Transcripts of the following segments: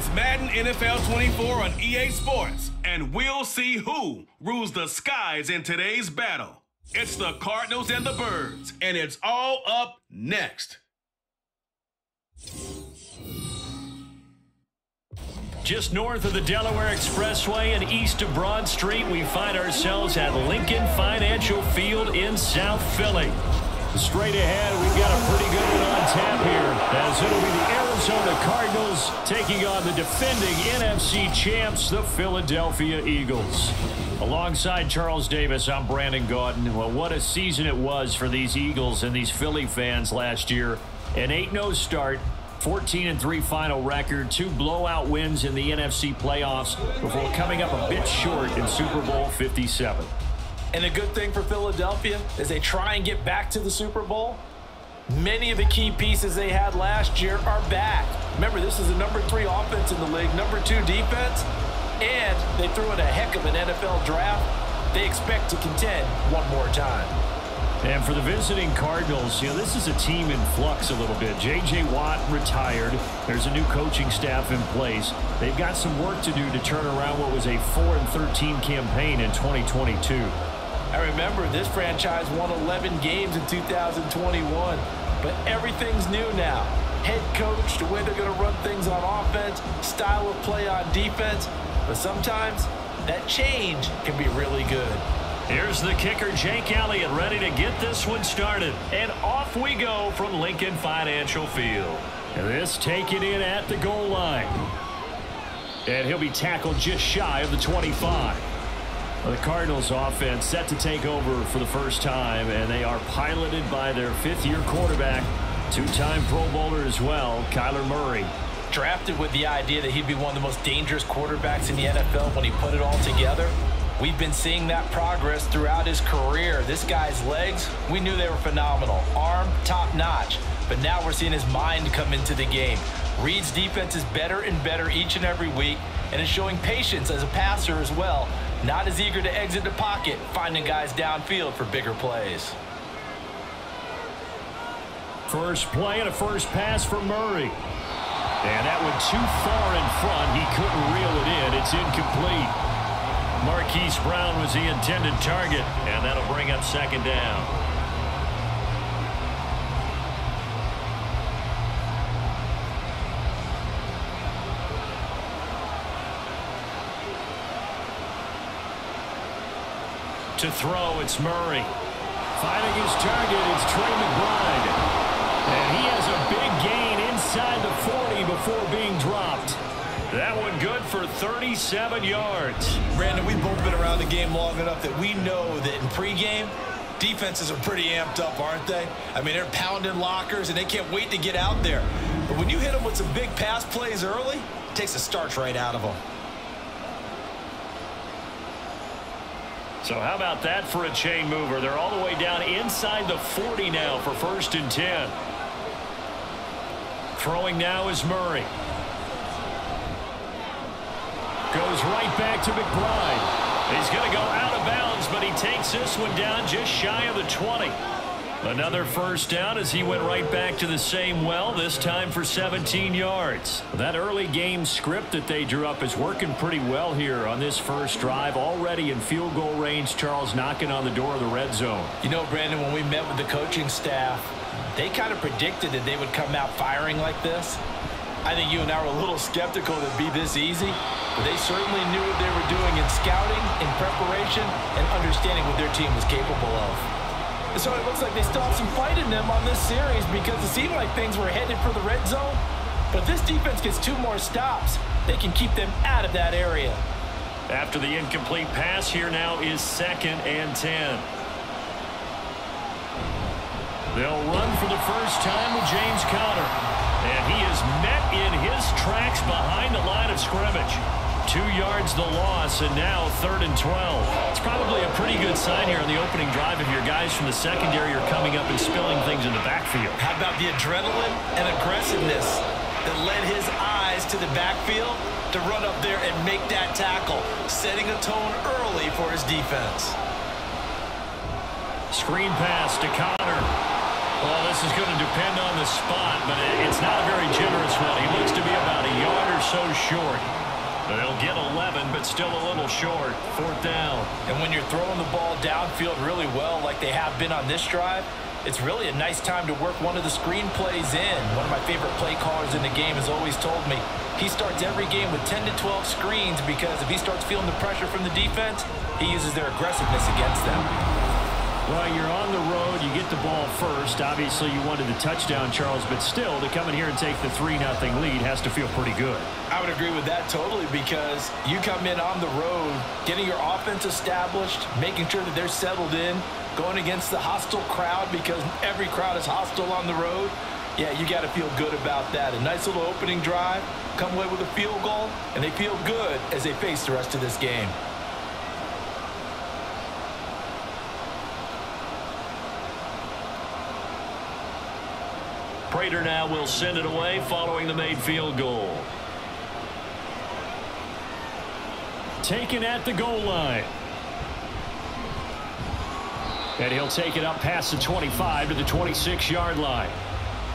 It's Madden NFL 24 on EA Sports, and we'll see who rules the skies in today's battle. It's the Cardinals and the Birds, and it's all up next. Just north of the Delaware Expressway and east of Broad Street, we find ourselves at Lincoln Financial Field in South Philly. Straight ahead, we've got a pretty good one on tap here as it'll be the Arizona Cardinals taking on the defending NFC champs, the Philadelphia Eagles. Alongside Charles Davis, I'm Brandon Gaudin. Well, what a season it was for these Eagles and these Philly fans last year. An 8-0 start, 14 and 3 final record, two blowout wins in the NFC playoffs before coming up a bit short in Super Bowl 57. And a good thing for Philadelphia is they try and get back to the Super Bowl, many of the key pieces they had last year are back. Remember, this is the number three offense in the league, number two defense, and they threw in a heck of an NFL draft. They expect to contend one more time. And for the visiting Cardinals, you know, this is a team in flux a little bit. J.J. Watt retired. There's a new coaching staff in place. They've got some work to do to turn around what was a 4-13 campaign in 2022. I remember this franchise won 11 games in 2021, but everything's new now. Head coach, the way they're going to run things on offense, style of play on defense, but sometimes that change can be really good. Here's the kicker, Jake Elliott, ready to get this one started. And off we go from Lincoln Financial Field. And this taken in at the goal line. And he'll be tackled just shy of the 25. The Cardinals offense set to take over for the first time, and they are piloted by their fifth-year quarterback, two-time Pro Bowler as well, Kyler Murray. Drafted with the idea that he'd be one of the most dangerous quarterbacks in the NFL when he put it all together. We've been seeing that progress throughout his career. This guy's legs, we knew they were phenomenal. Arm, top-notch. But now we're seeing his mind come into the game. Reed's defense is better and better each and every week, and is showing patience as a passer as well. Not as eager to exit the pocket, finding guys downfield for bigger plays. First play and a first pass for Murray. And that went too far in front. He couldn't reel it in. It's incomplete. Marquise Brown was the intended target, and that'll bring up second down. To throw, it's Murray. Finding his target, it's Trey McBride. And he has a big gain inside the 40 before being dropped. That one good for 37 yards. Brandon, we've both been around the game long enough that we know that in pregame, defenses are pretty amped up, aren't they? I mean, they're pounding lockers, and they can't wait to get out there. But when you hit them with some big pass plays early, it takes the starch right out of them. So how about that for a chain mover? They're all the way down inside the 40 now for first and 10. Throwing now is Murray. Goes right back to McBride. He's going to go out of bounds, but he takes this one down just shy of the 20. Another first down as he went right back to the same well, this time for 17 yards. That early game script that they drew up is working pretty well here on this first drive. Already in field goal range, Charles knocking on the door of the red zone. You know, Brandon, when we met with the coaching staff, they kind of predicted that they would come out firing like this. I think you and I were a little skeptical that it'd be this easy, but they certainly knew what they were doing in scouting, in preparation, and understanding what their team was capable of. So it looks like they still have some fight in them on this series because it seemed like things were headed for the red zone. But if this defense gets two more stops, they can keep them out of that area. After the incomplete pass, here now is second and 10. They'll run for the first time with James Conner. And he is met in his tracks behind the line of scrimmage. Two yards the loss, and now third and 12. It's probably a pretty good sign here on the opening drive if your guys from the secondary are coming up and spilling things in the backfield. How about the adrenaline and aggressiveness that led his eyes to the backfield to run up there and make that tackle, setting a tone early for his defense. Screen pass to Conner. Well, this is going to depend on the spot, but it's not a very generous one. He looks to be about a yard or so short. They'll get 11, but still a little short. Fourth down. And when you're throwing the ball downfield really well like they have been on this drive, it's really a nice time to work one of the screen plays in. One of my favorite play callers in the game has always told me he starts every game with 10 to 12 screens because if he starts feeling the pressure from the defense, he uses their aggressiveness against them. Well, you're on the road. You get the ball first. Obviously, you wanted the touchdown, Charles, but still, to come in here and take the 3-0 lead has to feel pretty good. I would agree with that totally because you come in on the road, getting your offense established, making sure that they're settled in, going against the hostile crowd because every crowd is hostile on the road. Yeah, you got to feel good about that. A nice little opening drive, come away with a field goal, and they feel good as they face the rest of this game. Now will send it away following the made field goal. Taken at the goal line. And he'll take it up past the 25 to the 26-yard line.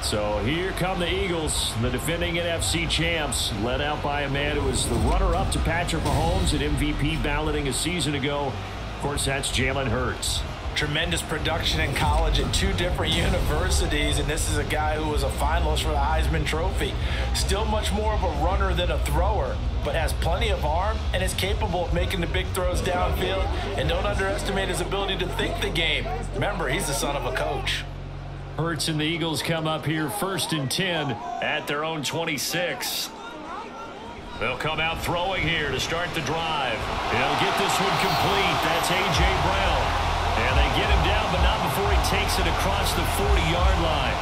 So here come the Eagles, the defending NFC champs, led out by a man who was the runner-up to Patrick Mahomes at MVP balloting a season ago. Of course, that's Jalen Hurts tremendous production in college at two different universities, and this is a guy who was a finalist for the Heisman Trophy. Still much more of a runner than a thrower, but has plenty of arm and is capable of making the big throws downfield. And don't underestimate his ability to think the game. Remember, he's the son of a coach. Hurts and the Eagles come up here first and 10 at their own 26. They'll come out throwing here to start the drive. They'll get this one complete. That's A.J. Brown. Takes it across the 40-yard line.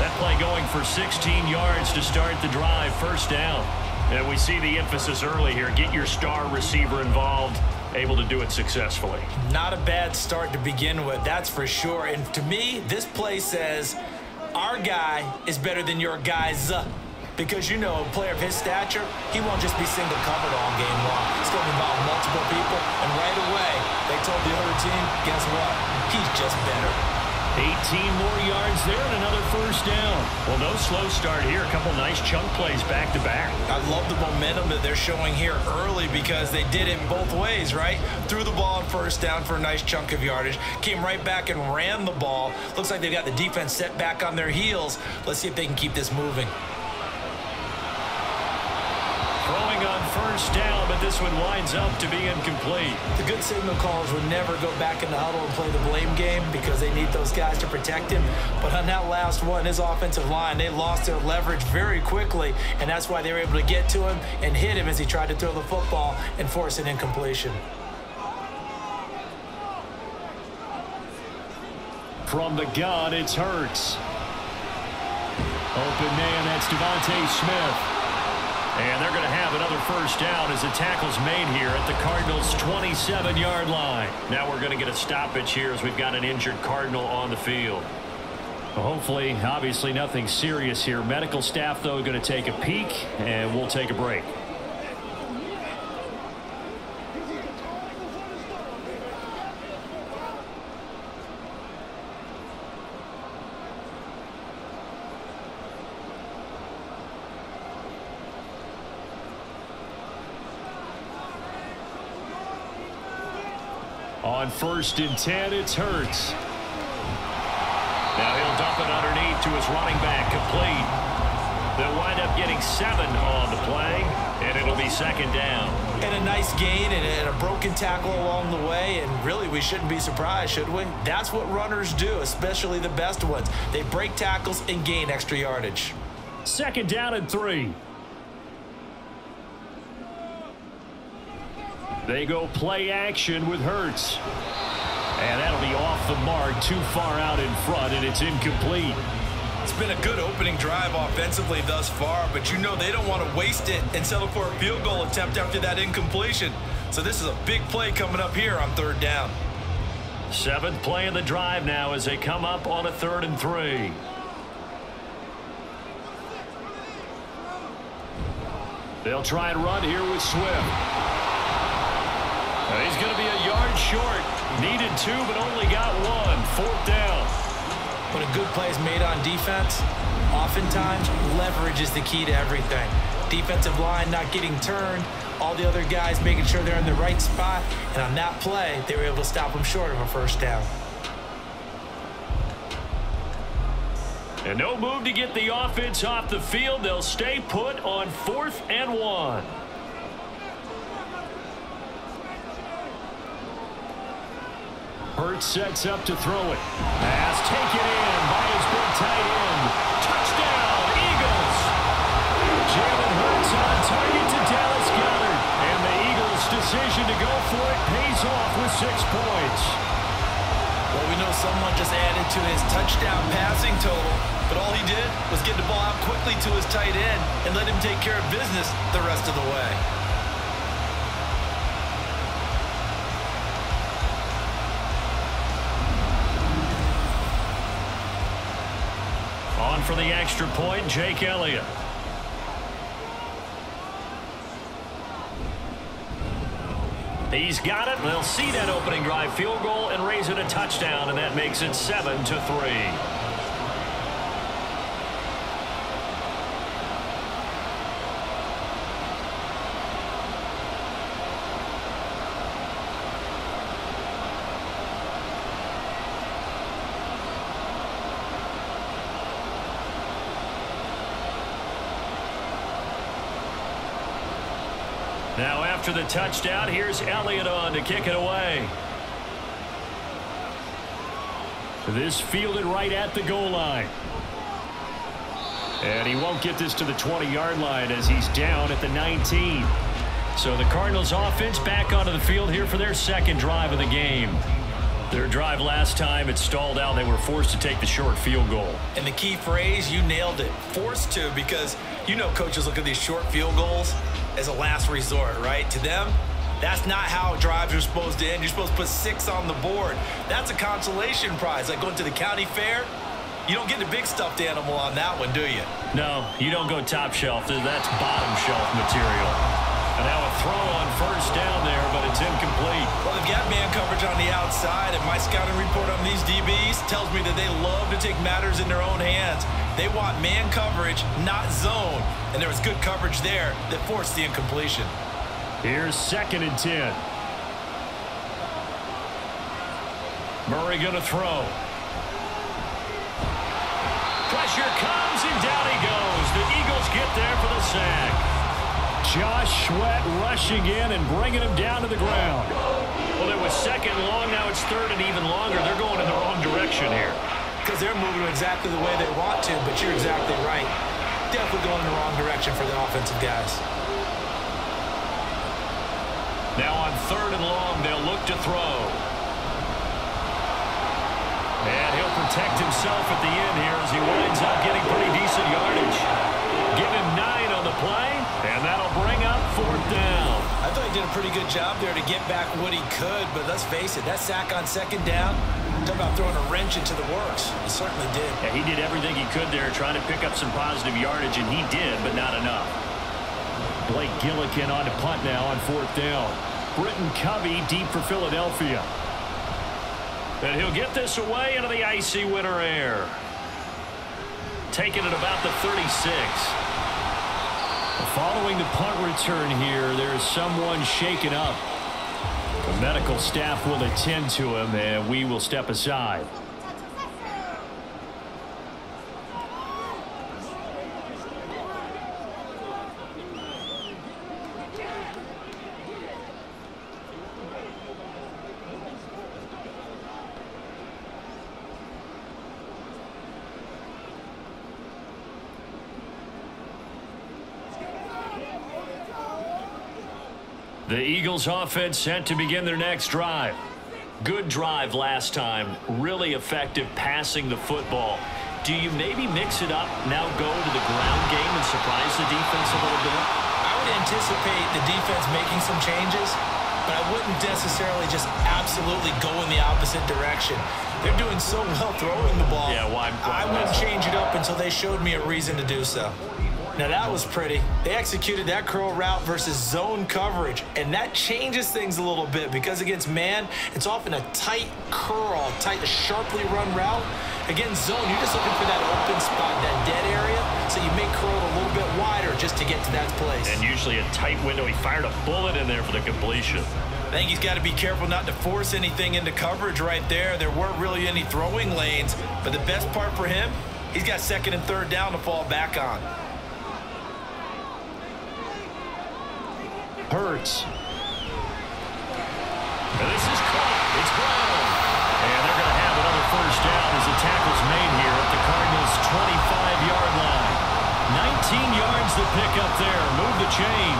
That play going for 16 yards to start the drive, first down. And we see the emphasis early here. Get your star receiver involved, able to do it successfully. Not a bad start to begin with, that's for sure. And to me, this play says our guy is better than your guy's because you know a player of his stature, he won't just be single covered all game long. He's going to involve multiple people, and right away, they told the other team, guess what? He's just better. 18 more yards there and another first down. Well, no slow start here. A couple nice chunk plays back to back. I love the momentum that they're showing here early because they did it both ways, right? Threw the ball on first down for a nice chunk of yardage. Came right back and ran the ball. Looks like they've got the defense set back on their heels. Let's see if they can keep this moving. Throwing on first down, but this one winds up to be incomplete. The good signal callers would never go back in the huddle and play the blame game because they need those guys to protect him. But on that last one, his offensive line, they lost their leverage very quickly, and that's why they were able to get to him and hit him as he tried to throw the football and force an incompletion. From the gun, it's Hurts. Open man, that's DeVonta Smith. And they're going to have another first down as the tackle's made here at the Cardinals' 27-yard line. Now we're going to get a stoppage here as we've got an injured Cardinal on the field. hopefully, obviously nothing serious here. Medical staff, though, going to take a peek, and we'll take a break. On first and 10, it's Hurts. Now he'll dump it underneath to his running back, complete. They'll wind up getting seven on the play, and it'll be second down. And a nice gain and a broken tackle along the way, and really we shouldn't be surprised, should we? That's what runners do, especially the best ones. They break tackles and gain extra yardage. Second down and three. They go play action with Hurts. And that'll be off the mark, too far out in front, and it's incomplete. It's been a good opening drive offensively thus far, but you know they don't want to waste it and settle for a field goal attempt after that incompletion. So this is a big play coming up here on third down. Seventh play of the drive now as they come up on a third and three. They'll try and run here with Swift. Uh, he's going to be a yard short. Needed two, but only got one. Fourth down. When a good play is made on defense, oftentimes leverage is the key to everything. Defensive line not getting turned, all the other guys making sure they're in the right spot, and on that play, they were able to stop him short of a first down. And no move to get the offense off the field. They'll stay put on fourth and one. Hurts sets up to throw it. Pass taken in by his big tight end. Touchdown, Eagles. Jalen Hurts on target to Dallas Goedert. And the Eagles' decision to go for it pays off with six points. Well, we know someone just added to his touchdown passing total, but all he did was get the ball out quickly to his tight end and let him take care of business the rest of the way. On for the extra point, Jake Elliott. He's got it. They'll see that opening drive field goal and raise it a touchdown, and that makes it 7 to three. Now after the touchdown, here's Elliott on to kick it away. This fielded right at the goal line. And he won't get this to the 20-yard line as he's down at the 19. So the Cardinals offense back onto the field here for their second drive of the game. Their drive last time, it stalled out. They were forced to take the short field goal. And the key phrase, you nailed it. Forced to because you know coaches look at these short field goals as a last resort, right? To them, that's not how drives are supposed to end. You're supposed to put six on the board. That's a consolation prize. Like going to the county fair, you don't get the big stuffed animal on that one, do you? No, you don't go top shelf. That's bottom shelf material. Now a throw on first down there, but it's incomplete. Well, they've got man coverage on the outside, and my scouting report on these DBs tells me that they love to take matters in their own hands. They want man coverage, not zone. And there was good coverage there that forced the incompletion. Here's second and 10. Murray going to throw. Pressure comes, and down he goes. The Eagles get there for the sack. Josh Sweat rushing in and bringing him down to the ground. Well, it was second long. Now it's third and even longer. They're going in the wrong direction here because they're moving exactly the way they want to, but you're exactly right. Definitely going in the wrong direction for the offensive guys. Now on third and long, they'll look to throw. And he'll protect himself at the end here as he winds up getting pretty decent yardage. Give him nine on the play, and that'll bring up fourth down. I thought he did a pretty good job there to get back what he could, but let's face it, that sack on second down, Talk about throwing a wrench into the works. He certainly did. Yeah, he did everything he could there trying to pick up some positive yardage, and he did, but not enough. Blake Gillikin on to punt now on fourth down. Britton Covey deep for Philadelphia. And he'll get this away into the icy winter air. Taking it about the 36. Following the punt return here, there is someone shaken up. The medical staff will attend to him, and we will step aside. The Eagles offense set to begin their next drive. Good drive last time. Really effective passing the football. Do you maybe mix it up, now go to the ground game and surprise the defense a little bit? I would anticipate the defense making some changes, but I wouldn't necessarily just absolutely go in the opposite direction. They're doing so well throwing the ball. Yeah, well, I wouldn't change it up until they showed me a reason to do so. Now that was pretty. They executed that curl route versus zone coverage, and that changes things a little bit because against man, it's often a tight curl, tight, sharply run route. Against zone, you're just looking for that open spot, that dead area, so you make curl a little bit wider just to get to that place. And usually a tight window. He fired a bullet in there for the completion. I think he's got to be careful not to force anything into coverage right there. There weren't really any throwing lanes, but the best part for him, he's got second and third down to fall back on. Hurts. This is caught. It's Brown. And they're going to have another first down as the tackle's made here at the Cardinals' 25-yard line. 19 yards to pick up there. Move the chains.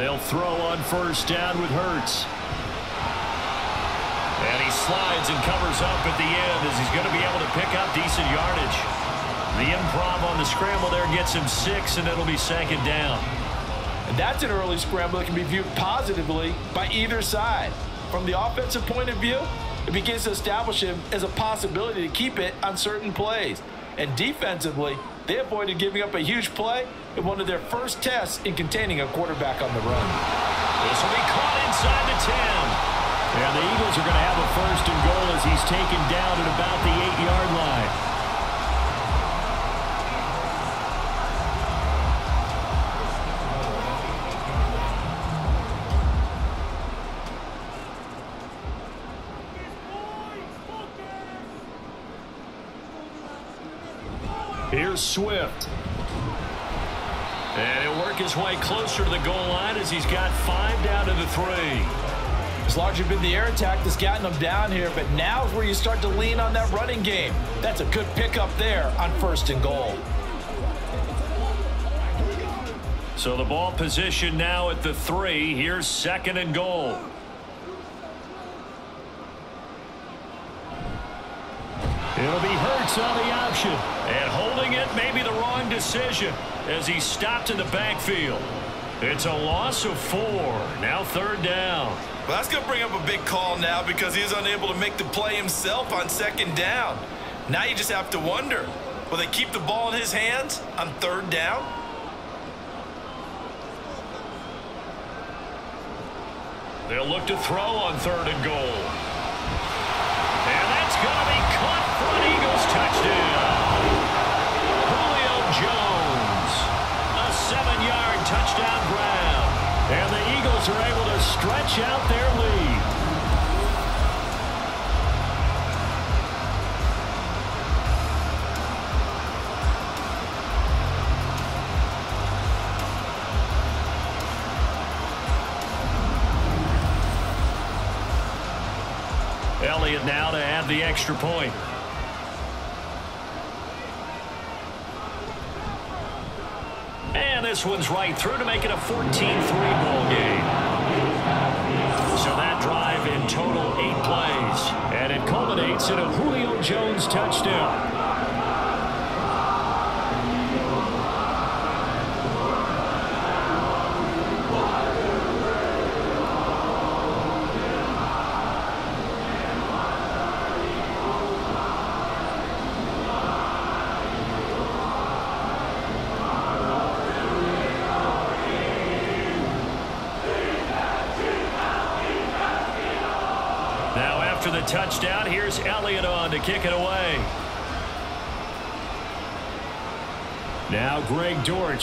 They'll throw on first down with Hurts. And he slides and covers up at the end as he's going to be able to pick up decent yardage. The improv on the scramble there gets him six, and it'll be second down. And that's an early scramble that can be viewed positively by either side. From the offensive point of view, it begins to establish him as a possibility to keep it on certain plays. And defensively, they avoided giving up a huge play in one of their first tests in containing a quarterback on the run. This will be caught inside the 10. And the Eagles are going to have a first and goal as he's taken down at about the eight-yard line. Here's Swift. And he'll work his way closer to the goal line as he's got five down to the three. It's largely been the air attack that's gotten them down here, but now is where you start to lean on that running game. That's a good pickup there on first and goal. So the ball position now at the three. Here's second and goal. It'll be Hurts on the option. Decision as he stopped in the backfield. It's a loss of four. Now third down. Well, that's going to bring up a big call now because he is unable to make the play himself on second down. Now you just have to wonder, will they keep the ball in his hands on third down? They'll look to throw on third and goal. Out their lead. Elliott now to add the extra point. And this one's right through to make it a 14-3 ball game. In total eight plays. And it culminates in a Julio Jones touchdown.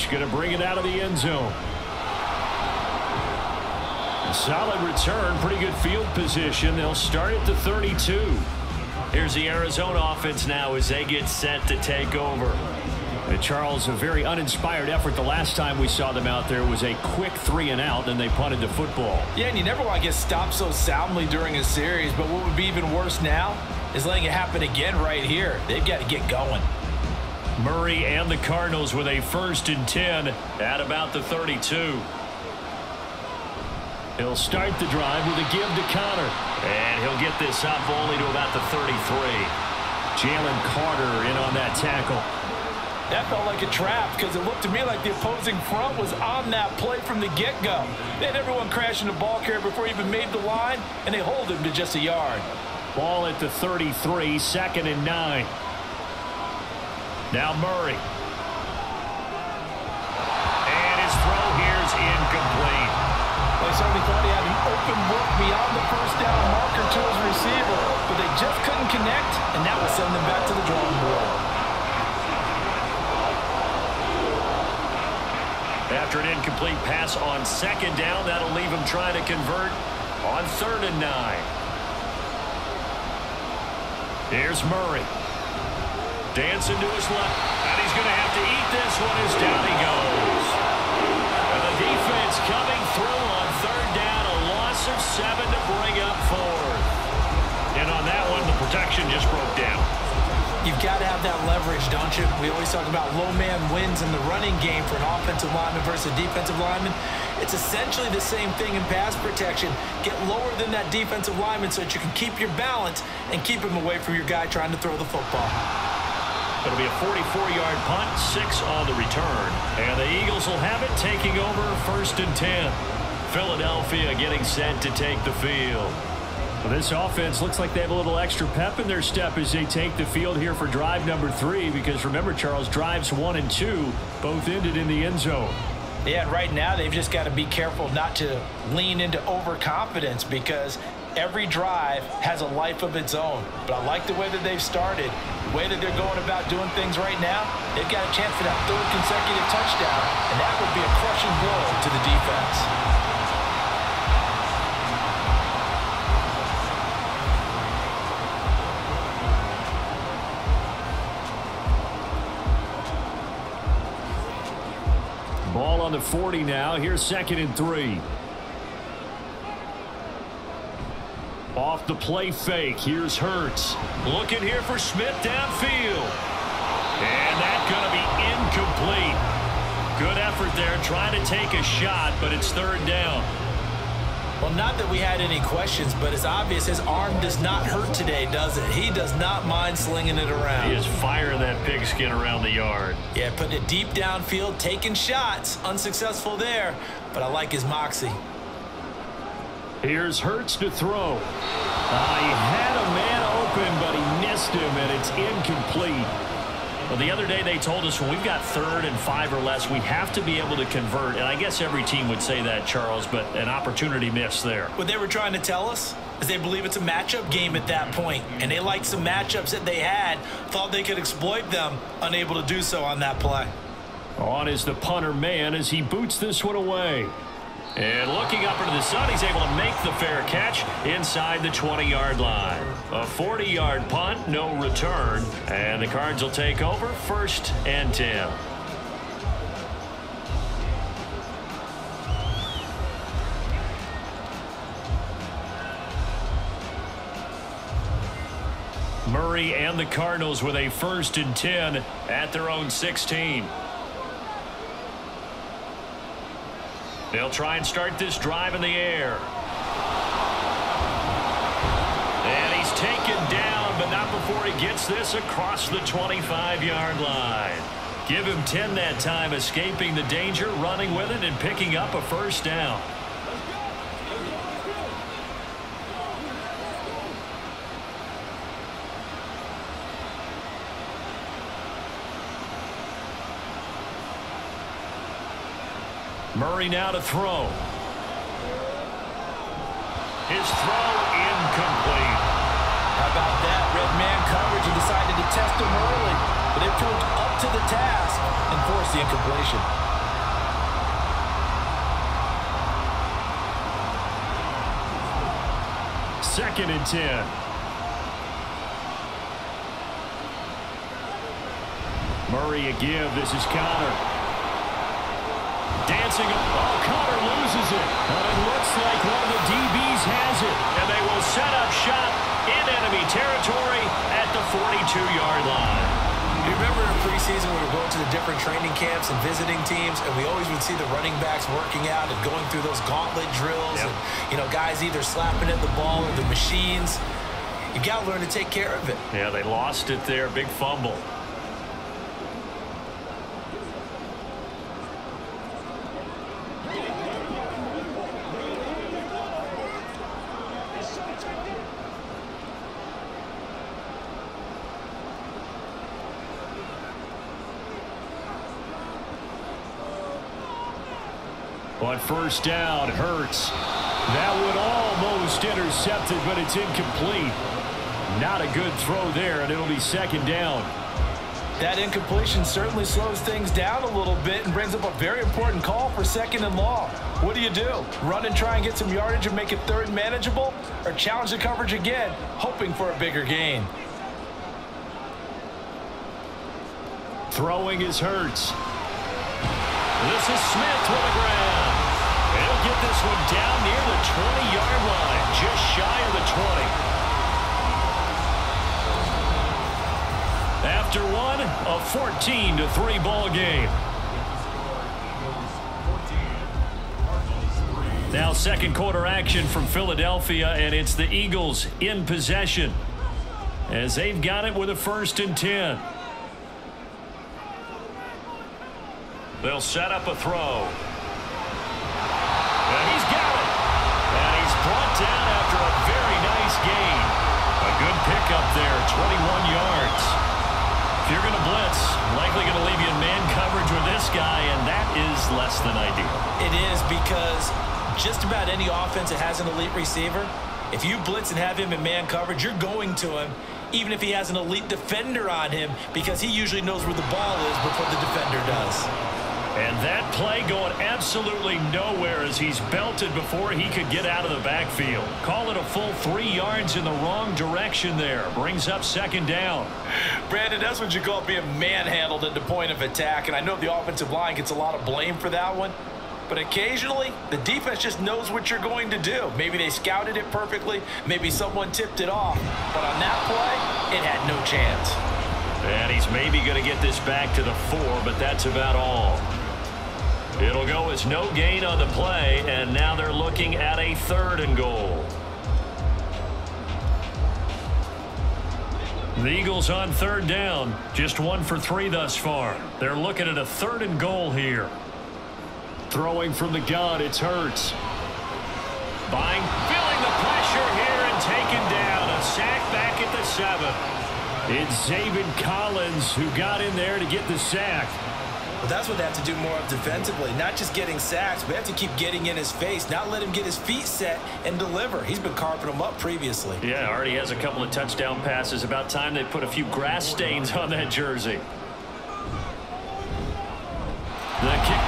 Going to bring it out of the end zone. Solid return, pretty good field position. They'll start at the 32. Here's the Arizona offense now as they get set to take over. And Charles, a very uninspired effort. The last time we saw them out there was a quick three and out, and they punted the football. Yeah, and you never want to get stopped so soundly during a series, but what would be even worse now is letting it happen again right here. They've got to get going. Murray and the Cardinals with a first and 10 at about the 32. He'll start the drive with a give to Conner. And he'll get this up only to about the 33. Jalen Carter in on that tackle. That felt like a trap because it looked to me like the opposing front was on that play from the get-go. They had everyone crashing the ball carrier before he even made the line, and they hold him to just a yard. Ball at the 33, second and nine. Now Murray. And his throw here is incomplete. They certainly thought he had an open look beyond the first down marker to his receiver, but they just couldn't connect, and that will send them back to the drawing board. After an incomplete pass on second down, that'll leave him trying to convert on third and nine. Here's Murray. Dancing to his left, and he's going to have to eat this one as down he goes. And the defense coming through on third down, a loss of seven to bring up fourth. And on that one, the protection just broke down. You've got to have that leverage, don't you? We always talk about low man wins in the running game for an offensive lineman versus a defensive lineman. It's essentially the same thing in pass protection. Get lower than that defensive lineman so that you can keep your balance and keep him away from your guy trying to throw the football. It'll be a 44-yard punt, six on the return. And the Eagles will have it taking over first and 10. Philadelphia getting set to take the field. Well, this offense looks like they have a little extra pep in their step as they take the field here for drive number three because remember, Charles, drives one and two both ended in the end zone. Yeah, right now they've just got to be careful not to lean into overconfidence because every drive has a life of its own. But I like the way that they've started, way that they're going about doing things right now. They've got a chance for that third consecutive touchdown, and that would be a crushing blow to the defense. Ball on the 40 now. Here's second and three. Off the play fake. Here's Hurts. Looking here for Smith downfield. And that's going to be incomplete. Good effort there trying to take a shot, but it's third down. Well, not that we had any questions, but it's obvious his arm does not hurt today, does it? He does not mind slinging it around. He is firing that pigskin around the yard. Yeah, putting it deep downfield, taking shots. Unsuccessful there, but I like his moxie. Here's Hurts to throw. Uh, he had a man open, but he missed him, and it's incomplete. Well, the other day they told us when we've got third and five or less, we have to be able to convert. And I guess every team would say that, Charles, but an opportunity missed there. What they were trying to tell us is they believe it's a matchup game at that point, and they liked some matchups that they had, thought they could exploit them, unable to do so on that play. On is the punter man as he boots this one away. And looking up into the sun, he's able to make the fair catch inside the 20-yard line. A 40-yard punt, no return. And the Cards will take over first and 10. Murray and the Cardinals with a first and 10 at their own 16. They'll try and start this drive in the air. And he's taken down, but not before he gets this across the 25-yard line. Give him 10 that time, escaping the danger, running with it, and picking up a first down. Murray now to throw. His throw incomplete. How about that? Read man coverage and decided to test him early. But they proved up to the task and forced the incompletion. Second and 10. Murray a give. This is Conner. Dancing. up. Oh, Conner loses it. But it looks like one of the DBs has it. And they will set up shop in enemy territory at the 42-yard line. You remember in preseason we were going to the different training camps and visiting teams, and we always would see the running backs working out and going through those gauntlet drills, yep. and you know guys either slapping at the ball or the machines. You got to learn to take care of it. Yeah, they lost it there, big fumble. On first down, Hurts. That would almost intercepted, but it's incomplete. Not a good throw there, and it'll be second down. That incompletion certainly slows things down a little bit and brings up a very important call for second and long. What do you do? Run and try and get some yardage and make it third manageable? Or challenge the coverage again, hoping for a bigger gain? Throwing is Hurts. This is Smith with the ground. He'll get this one down near the 20-yard line, just shy of the 20. After one, a 14 to 3 ball game. Now second quarter action from Philadelphia, and it's the Eagles in possession as they've got it with a first and 10. They'll set up a throw. Pickup there, 21 yards. If you're going to blitz, likely going to leave you in man coverage with this guy, and that is less than ideal. It is because just about any offense that has an elite receiver, if you blitz and have him in man coverage, you're going to him even if he has an elite defender on him because he usually knows where the ball is before the defender does. And that play going absolutely nowhere as he's belted before he could get out of the backfield. Call it a full three yards in the wrong direction there. Brings up second down. Brandon, that's what you call being manhandled at the point of attack. And I know the offensive line gets a lot of blame for that one. But occasionally, the defense just knows what you're going to do. Maybe they scouted it perfectly. Maybe someone tipped it off. But on that play, it had no chance. And he's maybe going to get this back to the four, but that's about all. It'll go as no gain on the play, and now they're looking at a third and goal. The Eagles on third down, just one for three thus far. They're looking at a third and goal here. Throwing from the gun, it's Hurts. Buying, feeling the pressure here and taken down. A sack back at the seven. It's Zaven Collins who got in there to get the sack. But that's what they have to do more of defensively. Not just getting sacks, but have to keep getting in his face, not let him get his feet set and deliver. He's been carving them up previously. Yeah, already has a couple of touchdown passes. About time they put a few grass stains on that jersey. The kick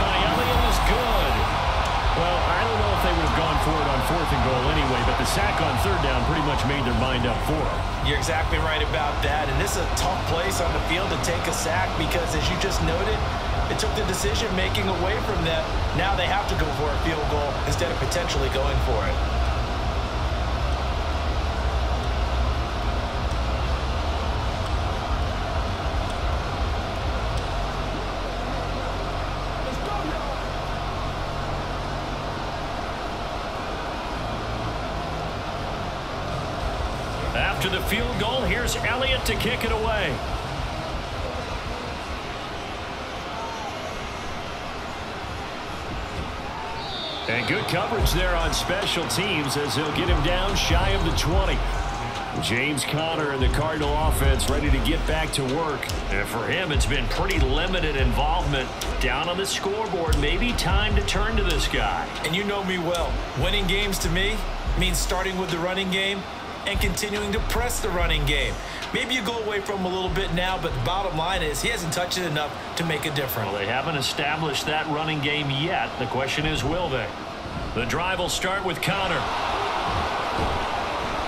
the sack on third down pretty much made their mind up for it. You're exactly right about that, and this is a tough place on the field to take a sack because, as you just noted, it took the decision-making away from them. Now they have to go for a field goal instead of potentially going for it. After the field goal, here's Elliott to kick it away. And good coverage there on special teams as they'll get him down shy of the 20. James Conner and the Cardinal offense ready to get back to work. And for him, it's been pretty limited involvement down on the scoreboard. Maybe time to turn to this guy. And you know me well. Winning games to me means starting with the running game and continuing to press the running game. Maybe you go away from him a little bit now, but the bottom line is he hasn't touched it enough to make a difference. Well, they haven't established that running game yet. The question is, will they? The drive will start with Conner.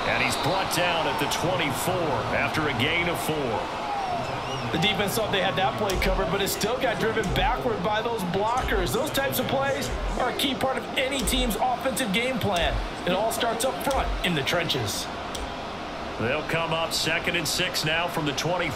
And he's brought down at the 24 after a gain of four. The defense thought they had that play covered, but it still got driven backward by those blockers. Those types of plays are a key part of any team's offensive game plan. It all starts up front in the trenches. They'll come up second and six now from the 24.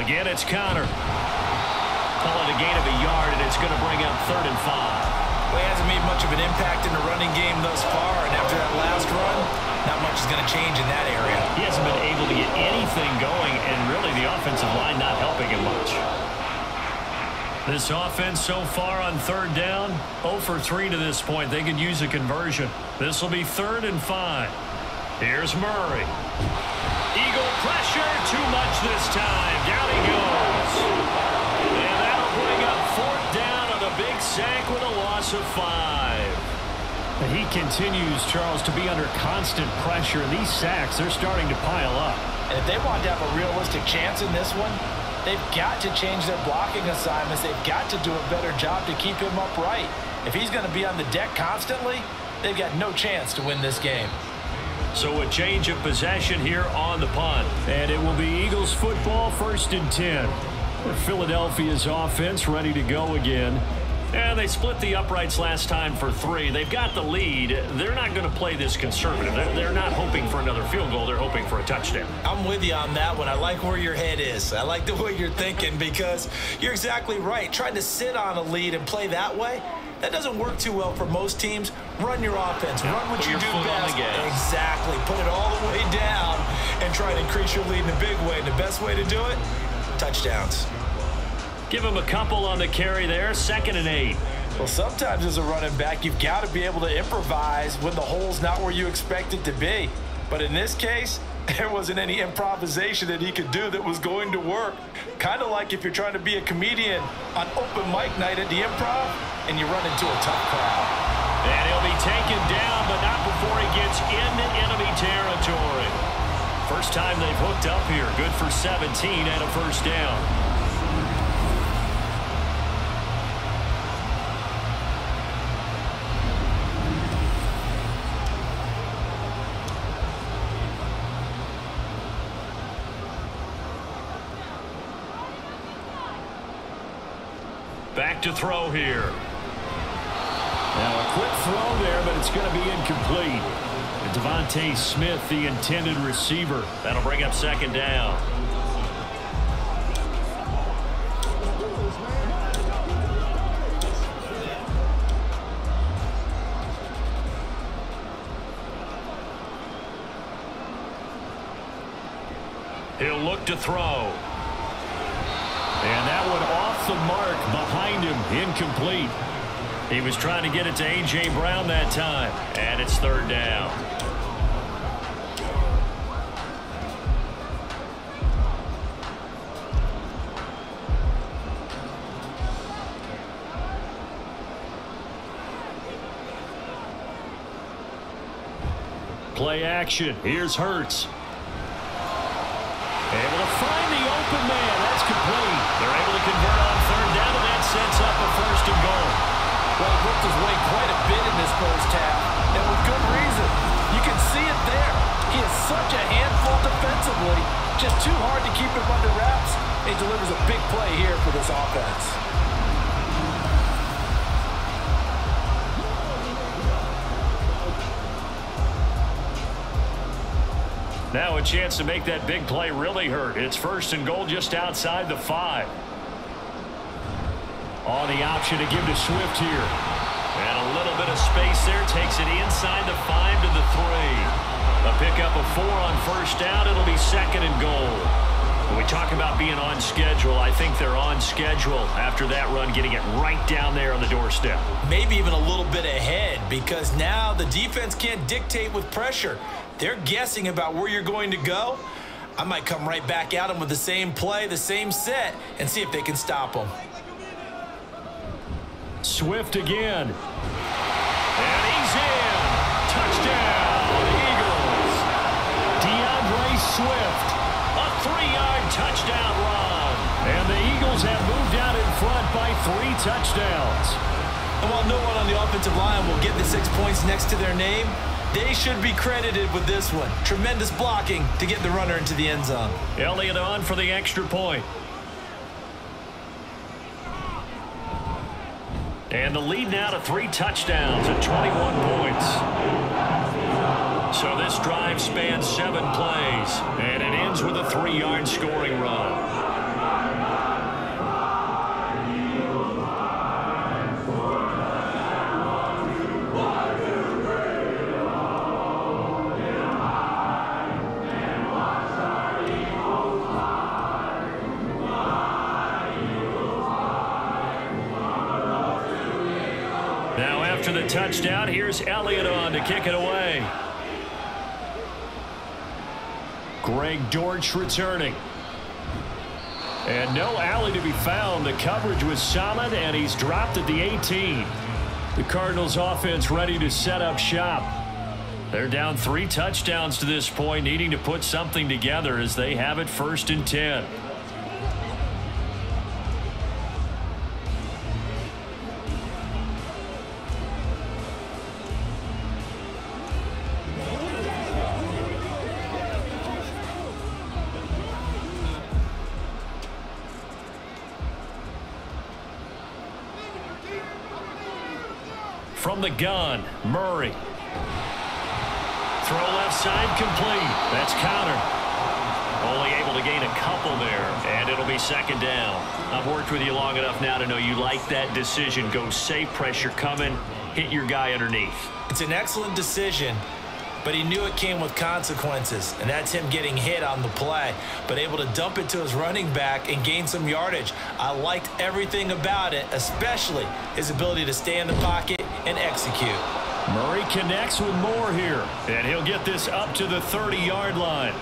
Again, it's Conner. Call it a gain of a yard, and it's going to bring up third and five. Well, he hasn't made much of an impact in the running game thus far, and after that last run, not much is going to change in that area. He hasn't been able to get anything going, and really the offensive line not helping him much. This offense so far on third down, 0 for 3 to this point. They could use a conversion. This will be third and five. Here's Murray. Eagle pressure, too much this time. Down he goes. And that'll bring up fourth down on a big sack with a loss of five. And he continues, Charles, to be under constant pressure. These sacks, they're starting to pile up. And if they want to have a realistic chance in this one, they've got to change their blocking assignments. They've got to do a better job to keep him upright. If he's going to be on the deck constantly, they've got no chance to win this game. So a change of possession here on the punt. And it will be Eagles football first and 10. Philadelphia's offense ready to go again. And they split the uprights last time for three. They've got the lead. They're not going to play this conservative. They're, they're, not hoping for another field goal. They're hoping for a touchdown. I'm with you on that one. I like where your head is. I like the way you're thinking because you're exactly right. Trying to sit on a lead and play that way, that doesn't work too well for most teams. Run your offense. Yeah, Run what you do best. Exactly. Put it all the way down and try to increase your lead in a big way. And the best way to do it, touchdowns. Give him a couple on the carry there. Second and eight. Well, sometimes as a running back, you've got to be able to improvise when the hole's not where you expect it to be. But in this case, there wasn't any improvisation that he could do that was going to work. Kind of like if you're trying to be a comedian on open mic night at the improv and you run into a tough crowd. And he'll be taken down, but not before he gets into enemy territory. First time they've hooked up here. Good for 17 and a first down. Back to throw here. Now a quick throw there, but it's going to be incomplete. And DeVonta Smith, the intended receiver. That'll bring up second down. He'll look to throw. And that one off the mark incomplete. He was trying to get it to A.J. Brown that time, and it's third down. Play action. Here's Hurts. He is such a handful defensively, just too hard to keep him under wraps. He delivers a big play here for this offense. Now a chance to make that big play really hurt. It's first and goal just outside the five. On the option to give to Swift here. And a little bit of space there. Takes it inside the five to the three. A pickup of four on first down. It'll be second and goal. When we talk about being on schedule, I think they're on schedule after that run, getting it right down there on the doorstep. Maybe even a little bit ahead because now the defense can't dictate with pressure. They're guessing about where you're going to go. I might come right back at them with the same play, the same set, and see if they can stop them. Swift again. And he's in. Touchdown, Eagles. D'Andre Swift. A three-yard touchdown run. And the Eagles have moved out in front by three touchdowns. And while no one on the offensive line will get the six points next to their name, they should be credited with this one. Tremendous blocking to get the runner into the end zone. Elliott on for the extra point. And the lead now to three touchdowns at 21 points. So this drive spans seven plays, and it ends with a three-yard scoring run. Here's Elliott on to kick it away. Greg Dortch returning. And no alley to be found. The coverage was solid, and he's dropped at the 18. The Cardinals offense ready to set up shop. They're down three touchdowns to this point, needing to put something together as they have it first and 10. The gun, Murray. Throw left side complete. That's counter. Only able to gain a couple there, and it'll be second down. I've worked with you long enough now to know you like that decision. Go safe, pressure coming, hit your guy underneath. It's an excellent decision, but he knew it came with consequences, and that's him getting hit on the play, but able to dump it to his running back and gain some yardage. I liked everything about it, especially his ability to stay in the pocket and execute. Murray connects with Moore here, and he'll get this up to the 30-yard line.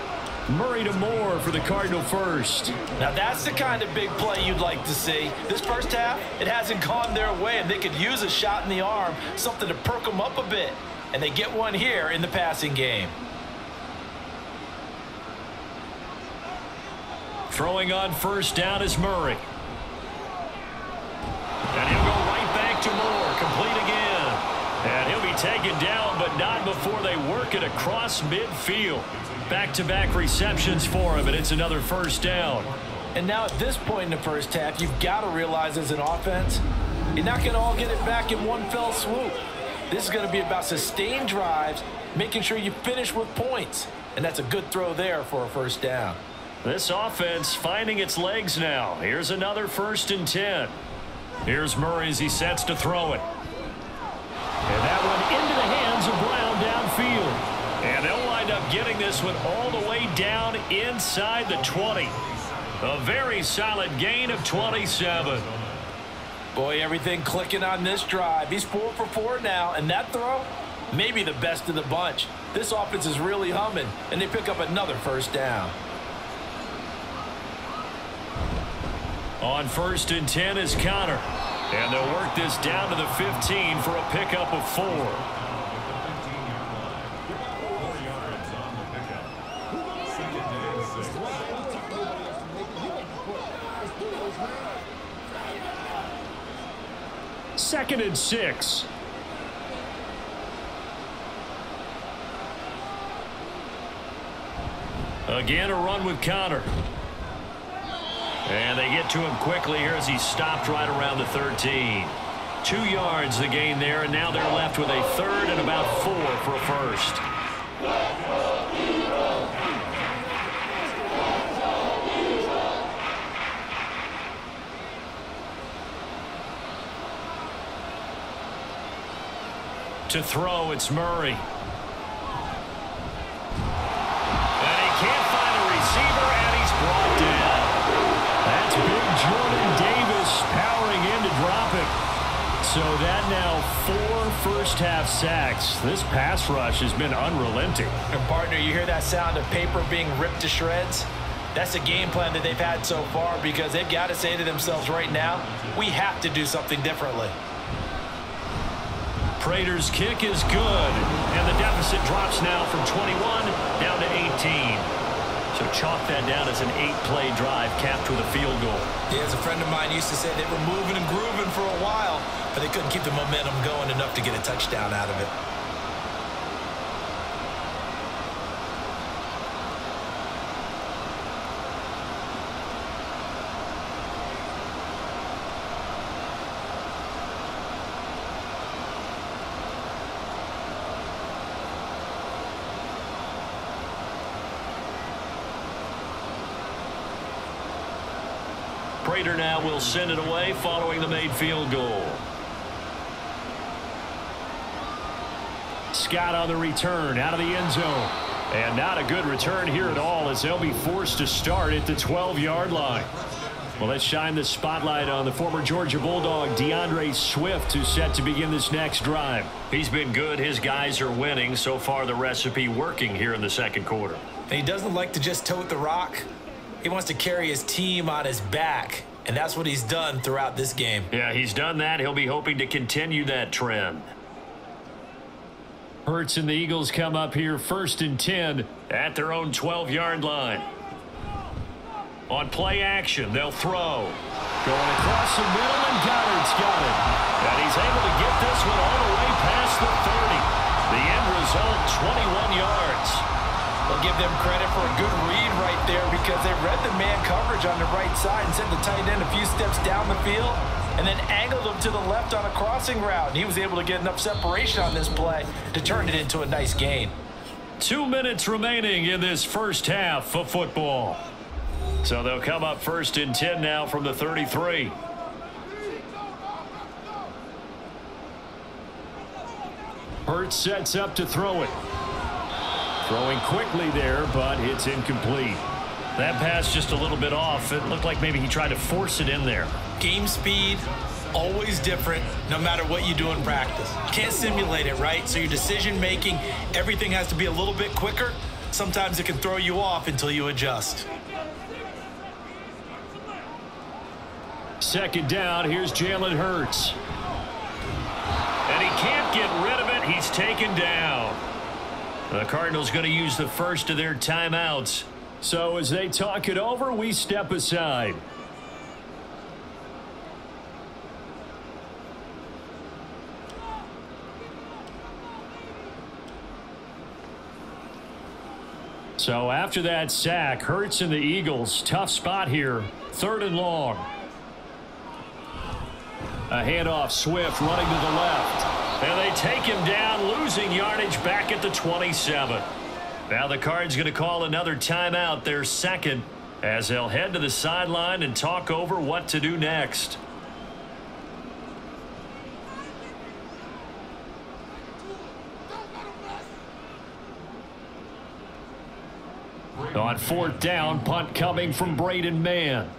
Murray to Moore for the Cardinal first. Now that's the kind of big play you'd like to see. This first half, it hasn't gone their way, and they could use a shot in the arm, something to perk them up a bit. And they get one here in the passing game. Throwing on first down is Murray. And he'll go right back to Moore, complete again. Taken down, but not before they work it across midfield. Back-to-back -back receptions for him, and it's another first down. And now at this point in the first half, you've got to realize as an offense, you're not going to all get it back in one fell swoop. This is going to be about sustained drives, making sure you finish with points. And that's a good throw there for a first down. This offense finding its legs now. Here's another first and 10. Here's Murray as he sets to throw it. And that one into the hands of Brown downfield. And they'll wind up getting this one all the way down inside the 20. A very solid gain of 27. Boy, everything clicking on this drive. He's four for four now, and that throw, maybe the best of the bunch. This offense is really humming, and they pick up another first down. On first and 10 is Conner. And they'll work this down to the 15 for a pickup of four. Second and six. Again, a run with Conner. And they get to him quickly here as he stopped right around the 13. Two yards the gain there, and now they're left with a third and about four for a first. To throw, it's Murray. And he can't find a receiver, and he's brought down. That's big Jordan Davis powering in to drop it. So that now four first-half sacks. This pass rush has been unrelenting. And partner, you hear that sound of paper being ripped to shreds? That's a game plan that they've had so far because they've got to say to themselves right now, we have to do something differently. Prater's kick is good, and the deficit drops now from 21 down to 18. So chalk that down as an eight-play drive capped with a field goal. Yeah, as a friend of mine used to say, they were moving and grooving for a while, but they couldn't keep the momentum going enough to get a touchdown out of it. Prater now will send it away following the made field goal. Scott on the return out of the end zone. And not a good return here at all as they'll be forced to start at the 12-yard line. Well, let's shine the spotlight on the former Georgia Bulldog, D'Andre Swift, who's set to begin this next drive. He's been good. His guys are winning. So far, the recipe working here in the second quarter. And he doesn't like to just tote the rock. He wants to carry his team on his back, and that's what he's done throughout this game. Yeah, he's done that. He'll be hoping to continue that trend. Hurts and the Eagles come up here first and 10 at their own 12-yard line. On play action, they'll throw. Going across the middle, and Goedert's got it. And he's able to get this one all the way past the 30. The end result, 21 yards. We'll give them credit for a good read right there because they read the man coverage on the right side and sent the tight end a few steps down the field and then angled him to the left on a crossing route. And he was able to get enough separation on this play to turn it into a nice gain. Two minutes remaining in this first half of football. So they'll come up first and 10 now from the 33. Hurts sets up to throw it. Throwing quickly there, but it's incomplete. That pass just a little bit off. It looked like maybe he tried to force it in there. Game speed, always different no matter what you do in practice. Can't simulate it, right? So your decision making, everything has to be a little bit quicker. Sometimes it can throw you off until you adjust. Second down, here's Jalen Hurts. And he can't get rid of it. He's taken down. The Cardinals going to use the first of their timeouts. So as they talk it over, we step aside. So after that sack, Hurts and the Eagles, tough spot here. Third and long. A handoff, Swift running to the left. And they take him down, losing yardage back at the 27. Now the Cards going to call another timeout, their second, as they'll head to the sideline and talk over what to do next. On fourth down, punt coming from Braden Mann.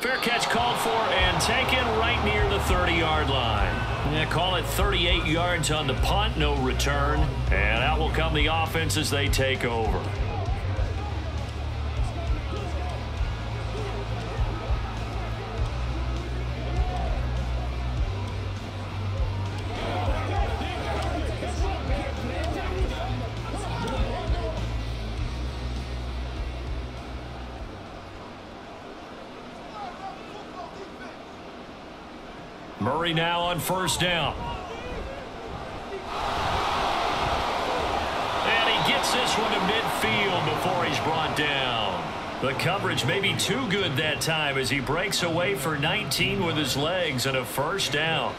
Fair catch called for and taken right near the 30-yard line. Yeah, call it 38 yards on the punt, no return. And out will come the offense as they take over. First down. And he gets this one to midfield before he's brought down. The coverage may be too good that time as he breaks away for 19 with his legs and a first down.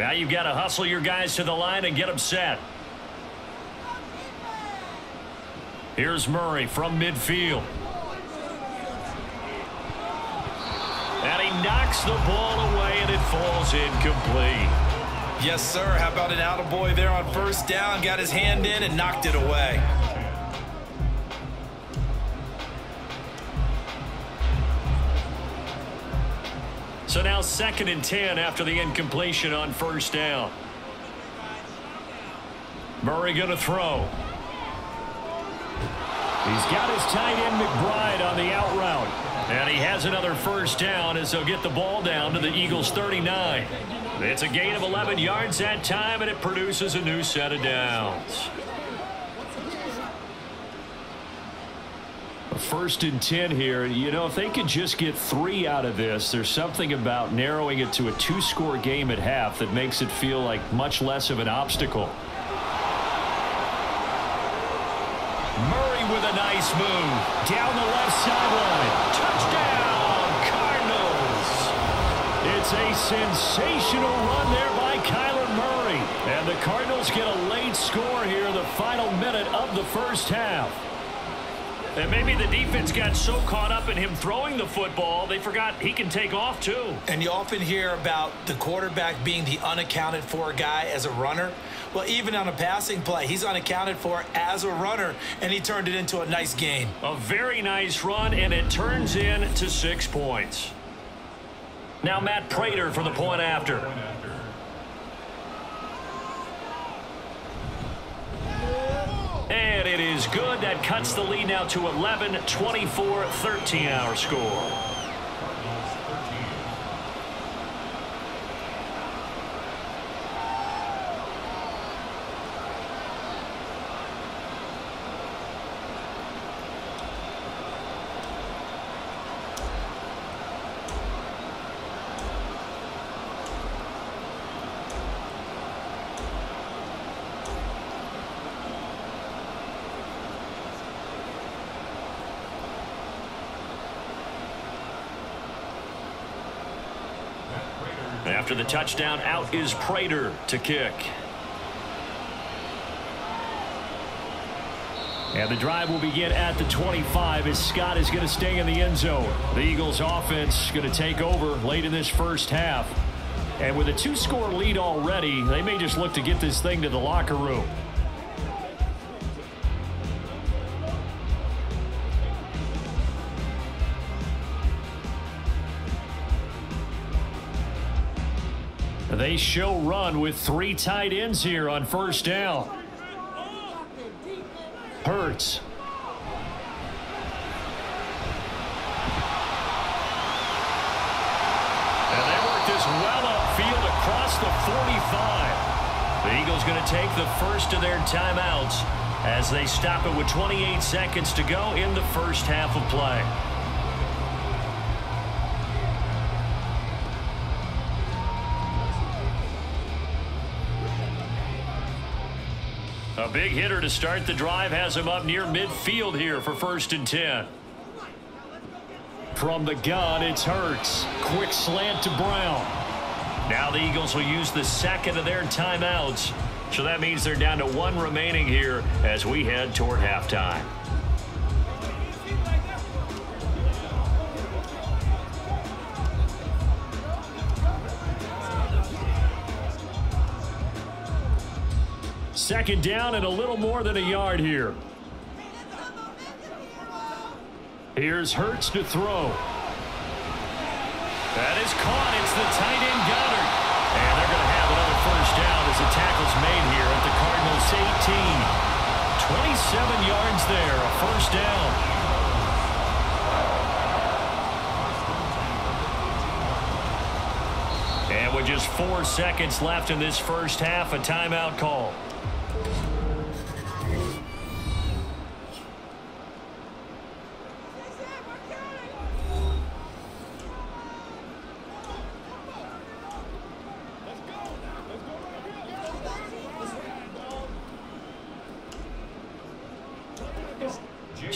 Now you've got to hustle your guys to the line and get them set. Here's Murray from midfield. And he knocks the ball away, and it falls incomplete. Yes, sir. How about an attaboy there on first down? Got his hand in and knocked it away. So now second and 10 after the incompletion on first down. Murray going to throw. He's got his tight end McBride on the out route. And he has another first down as he'll get the ball down to the Eagles 39. It's a gain of 11 yards that time, and it produces a new set of downs. First and 10 here. You know, if they could just get three out of this, there's something about narrowing it to a two-score game at half that makes it feel like much less of an obstacle. Murray with a nice move. Down the left sideline. Touchdown, Cardinals. It's a sensational run there by Kyler Murray. And the Cardinals get a late score here in the final minute of the first half. And maybe the defense got so caught up in him throwing the football, they forgot he can take off too. And you often hear about the quarterback being the unaccounted for guy as a runner. Well, even on a passing play, he's unaccounted for as a runner, and he turned it into a nice gain. A very nice run, and it turns in to six points. Now Matt Prater for the point after. And it is good. That cuts the lead now to 11, 24, 13 our score. After the touchdown, out is Prater to kick. And the drive will begin at the 25 as Scott is going to stay in the end zone. The Eagles offense going to take over late in this first half. And with a two-score lead already, they may just look to get this thing to the locker room. They show run with three tight ends here on first down. Hurts. And they work this well upfield across the 45. The Eagles going to take the first of their timeouts as they stop it with 28 seconds to go in the first half of play. A big hitter to start the drive has him up near midfield here for first and 10. From the gun, it's Hurts. Quick slant to Brown. Now the Eagles will use the second of their timeouts. So that means they're down to one remaining here as we head toward halftime. Second down and a little more than a yard here. Here's Hurts to throw. That is caught. It's the tight end Goedert. And they're going to have another first down as the tackle's made here at the Cardinals 18. 27 yards there, a first down. And with just four seconds left in this first half, a timeout call.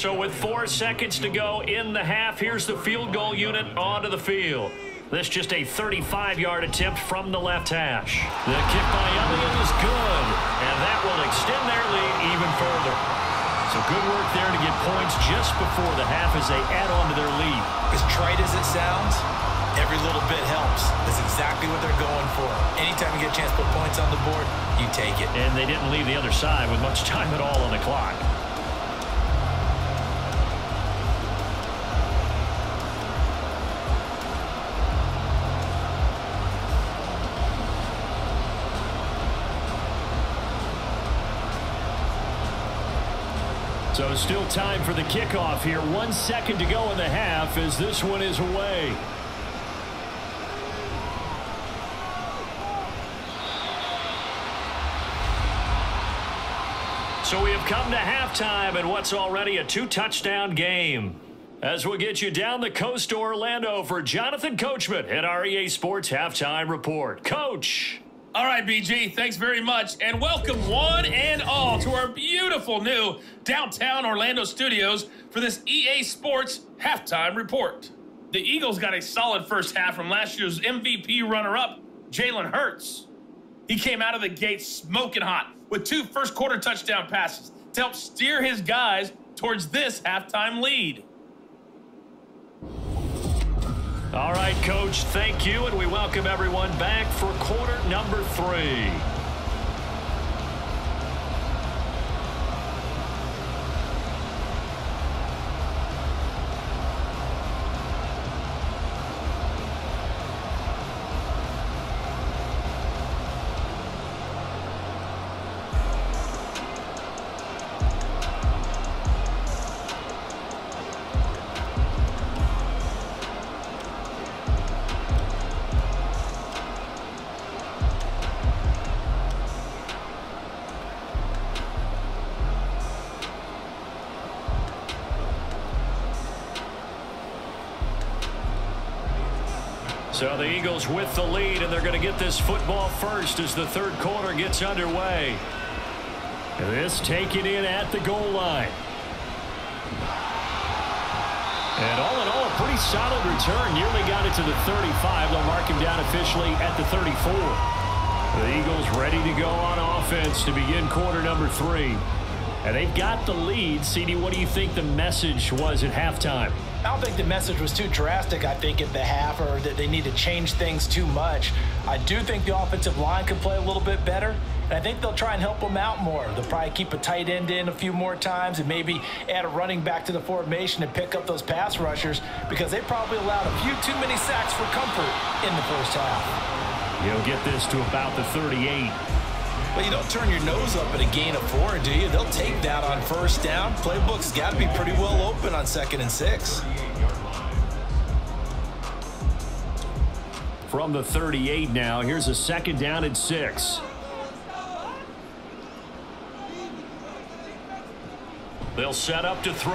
So with four seconds to go in the half, here's the field goal unit onto the field. This just a 35-yard attempt from the left hash. The kick by Elliott is good, and that will extend their lead even further. So good work there to get points just before the half as they add on to their lead. As trite as it sounds, every little bit helps. That's exactly what they're going for. Anytime you get a chance to put points on the board, you take it. And they didn't leave the other side with much time at all on the clock. So still time for the kickoff here. One second to go in the half as this one is away. So we have come to halftime in what's already a two-touchdown game. As we get you down the coast to Orlando for Jonathan Coachman at REA EA Sports Halftime Report. Coach. All right, BG, thanks very much. And welcome one and all to our beautiful new downtown Orlando studios for this EA Sports halftime report. The Eagles got a solid first half from last year's MVP runner-up, Jalen Hurts. He came out of the gate smoking hot with two first quarter touchdown passes to help steer his guys towards this halftime lead. All right, Coach, thank you, and we welcome everyone back for quarter number three. So the Eagles with the lead, and they're going to get this football first as the third quarter gets underway. This taken in at the goal line. And all in all, a pretty solid return. Nearly got it to the 35. They'll mark him down officially at the 34. The Eagles ready to go on offense to begin quarter number three. And they've got the lead. CD, what do you think the message was at halftime? I don't think the message was too drastic, I think, at the half, or that they need to change things too much. I do think the offensive line can play a little bit better. And I think they'll try and help them out more. They'll probably keep a tight end in a few more times and maybe add a running back to the formation and pick up those pass rushers because they probably allowed a few too many sacks for comfort in the first half. He'll get this to about the 38. But you don't turn your nose up at a gain of four, do you? They'll take that on first down. Playbook's got to be pretty well open on second and six. From the 38 now, here's a second down and six. They'll set up to throw.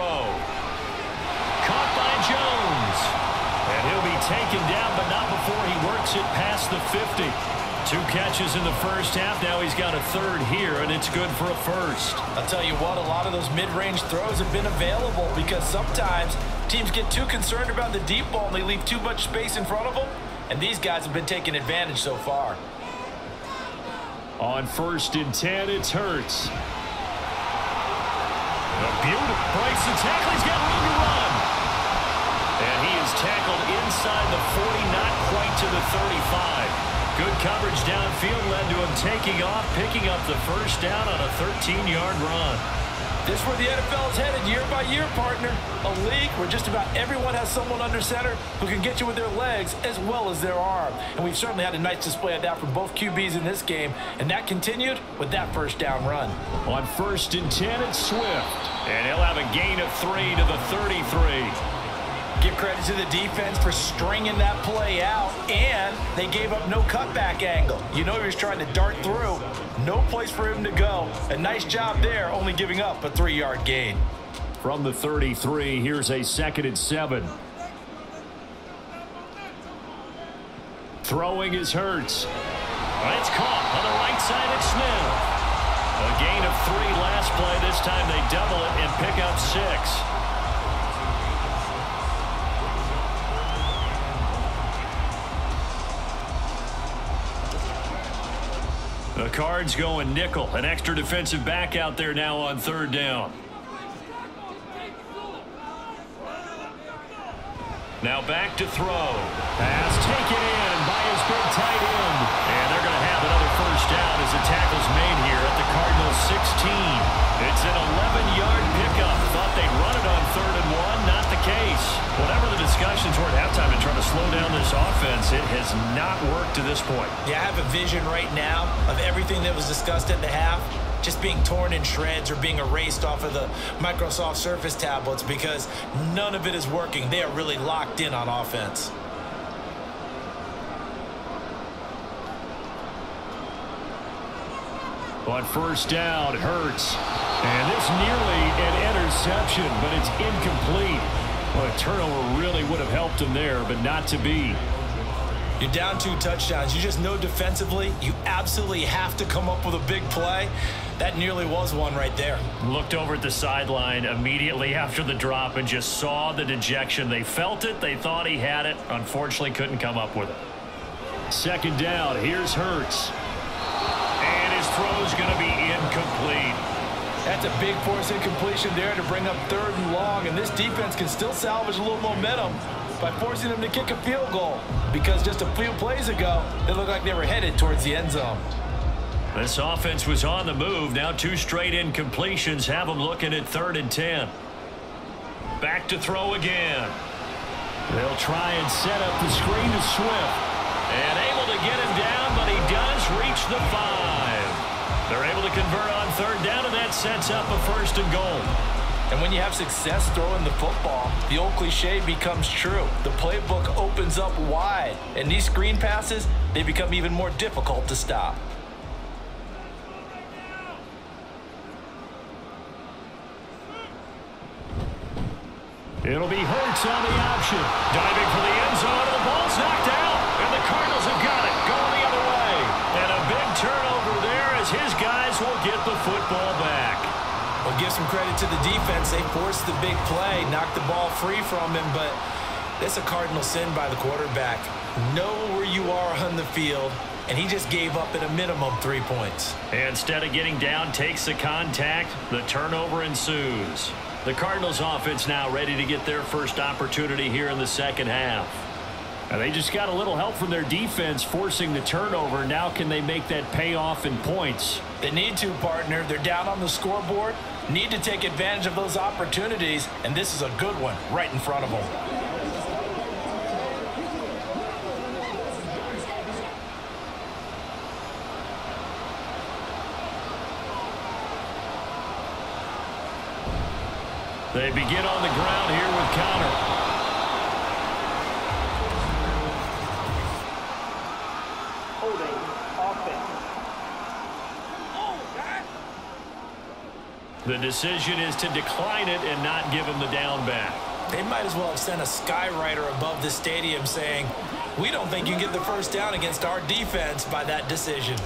Caught by Jones. And he'll be taken down, but not before he works it past the 50. Two catches in the first half. Now he's got a third here, and it's good for a first. I'll tell you what, a lot of those mid-range throws have been available because sometimes teams get too concerned about the deep ball and they leave too much space in front of them, and these guys have been taking advantage so far. On first and 10, it's Hurts. A beautiful place to tackle. He's got room to run. And he is tackled inside the 40, not quite to the 35. Good coverage downfield led to him taking off, picking up the first down on a 13-yard run. This is where the NFL is headed year by year, partner. A league where just about everyone has someone under center who can get you with their legs as well as their arm. And we've certainly had a nice display of that from both QBs in this game. And that continued with that first down run. On first and 10, it's Swift. And he'll have a gain of three to the 33. Give credit to the defense for stringing that play out, and they gave up no cutback angle. You know he was trying to dart through. No place for him to go. A nice job there, only giving up a three-yard gain. From the 33, here's a second and seven. Throwing is Hurts. It's caught on the right side of Smith. A gain of three last play. This time they double it and pick up six. The Cards going nickel. An extra defensive back out there now on third down. Now back to throw. Pass taken in offense, it has not worked to this point. Yeah, I have a vision right now of everything that was discussed at the half just being torn in shreds or being erased off of the Microsoft Surface tablets because none of it is working. They are really locked in on offense. On first down, Hurts. And it's nearly an interception, but it's incomplete. Well, a turnover really would have helped him there, but not to be. You're down two touchdowns. You just know defensively you absolutely have to come up with a big play. That nearly was one right there. Looked over at the sideline immediately after the drop and just saw the dejection. They felt it. They thought he had it. Unfortunately, couldn't come up with it. Second down. Here's Hurts. And his throw's going to be incomplete. That's a big force incompletion there to bring up third and long, and this defense can still salvage a little momentum by forcing them to kick a field goal because just a few plays ago, it looked like they were headed towards the end zone. This offense was on the move. Now two straight incompletions have them looking at third and ten. Back to throw again. They'll try and set up the screen to Swift. And able to get him down, but he does reach the five. They're able to convert on third down, and that sets up a first and goal. And when you have success throwing the football, the old cliche becomes true. The playbook opens up wide, and these screen passes, they become even more difficult to stop. It'll be Hurts on the option. Diving for the end zone, and the ball's knocked out. football back. Well, give some credit to the defense. They forced the big play, knocked the ball free from him, but that's a cardinal sin by the quarterback. Know where you are on the field, and he just gave up at a minimum three points. Instead of getting down, takes the contact. The turnover ensues. The Cardinals offense now ready to get their first opportunity here in the second half. Now they just got a little help from their defense forcing the turnover. Now can they make that pay off in points? They need to, partner. They're down on the scoreboard. Need to take advantage of those opportunities, and this is a good one right in front of them. They begin on the ground here with Conner. The decision is to decline it and not give him the down back. They might as well have sent a skywriter above the stadium saying, we don't think you get the first down against our defense by that decision.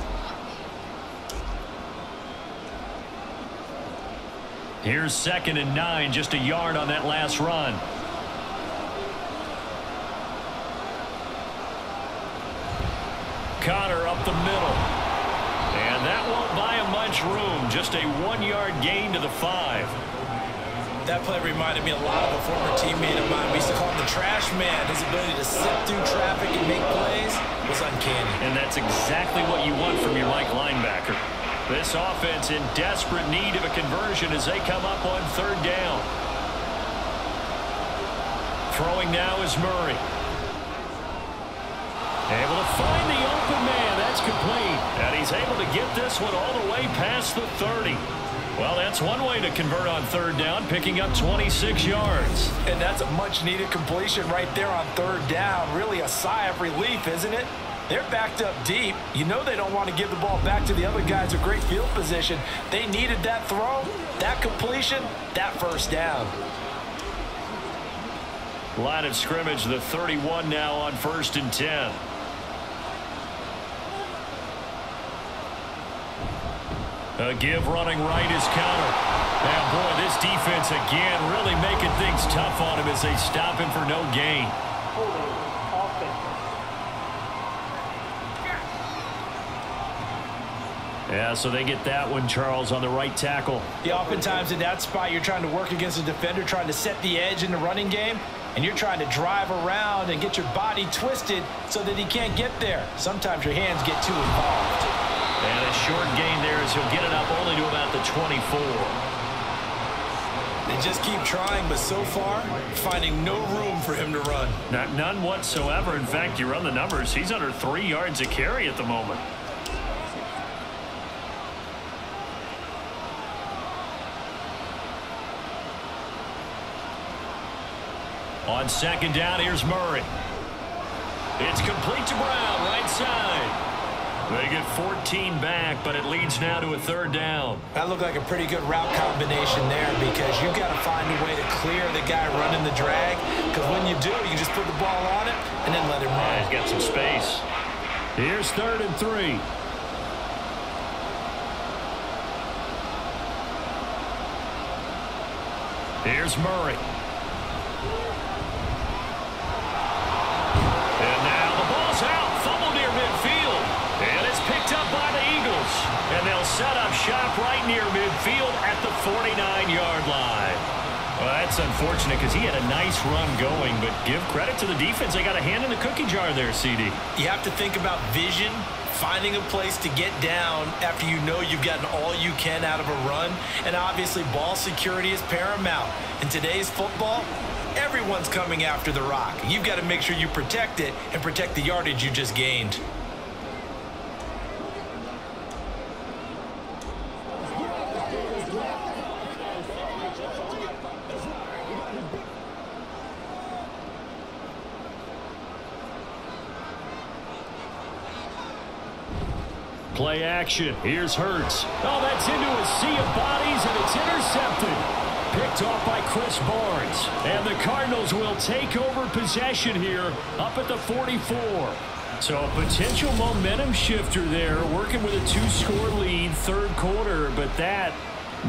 Here's second and nine, just a yard on that last run. Conner up the middle. And that won't buy him much room. Just a one-yard gain to the five. That play reminded me a lot of a former teammate of mine. We used to call him the trash man. His ability to sit through traffic and make plays was uncanny. And that's exactly what you want from your Mike linebacker. This offense in desperate need of a conversion as they come up on third down. Throwing now is Murray. Able to find the open man. That's complete. And he's able to get this one all the way past the 30. Well, that's one way to convert on third down, picking up 26 yards. And that's a much-needed completion right there on third down. Really a sigh of relief, isn't it? They're backed up deep. You know they don't want to give the ball back to the other guys with great field position. They needed that throw, that completion, that first down. Line of scrimmage, the 31 now on first and 10. A give running right is Conner. Now, boy, this defense again really making things tough on him as they stop him for no gain. Yeah, so they get that one, Charles, on the right tackle. Yeah, oftentimes in that spot, you're trying to work against a defender, trying to set the edge in the running game, and you're trying to drive around and get your body twisted so that he can't get there. Sometimes your hands get too involved. A short gain there as he'll get it up only to about the 24. They just keep trying, but so far, finding no room for him to run. Not, none whatsoever. In fact, you run the numbers, he's under three yards a carry at the moment. On second down, here's Murray. It's complete to Brown, right side. They get 14 back, but it leads now to a third down. That looked like a pretty good route combination there because you've got to find a way to clear the guy running the drag because when you do, you just put the ball on it and then let him run. Yeah, he's got some space. Here's third and three. Here's Murray. Midfield at the 49-yard line. Well, that's unfortunate because he had a nice run going, but give credit to the defense. They got a hand in the cookie jar there, CD. You have to think about vision, finding a place to get down after you know you've gotten all you can out of a run. And obviously, ball security is paramount. In today's football, everyone's coming after the rock. You've got to make sure you protect it and protect the yardage you just gained. Play action. Here's Hurts. Oh, that's into a sea of bodies, and it's intercepted. Picked off by Krys Barnes. And the Cardinals will take over possession here up at the 44. So a potential momentum shifter there, working with a two-score lead, third quarter, but that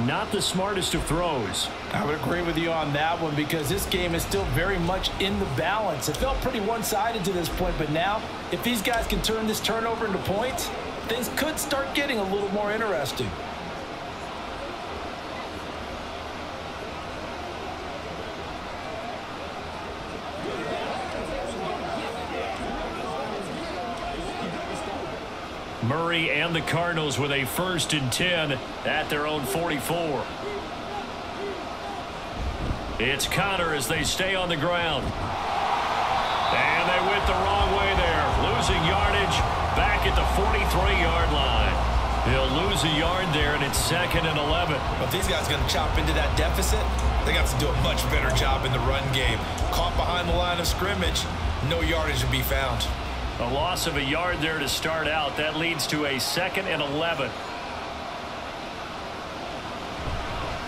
not the smartest of throws. I would agree with you on that one because this game is still very much in the balance. It felt pretty one-sided to this point, but now if these guys can turn this turnover into points, things could start getting a little more interesting. Murray and the Cardinals with a first and 10 at their own 44. It's Conner as they stay on the ground. And they went the wrong way there. Losing yardage back at the 43-yard line. He'll lose a yard there, and it's second and 11. But these guys going to chop into that deficit, they got to do a much better job in the run game. Caught behind the line of scrimmage, no yardage to be found. A loss of a yard there to start out. That leads to a second and 11.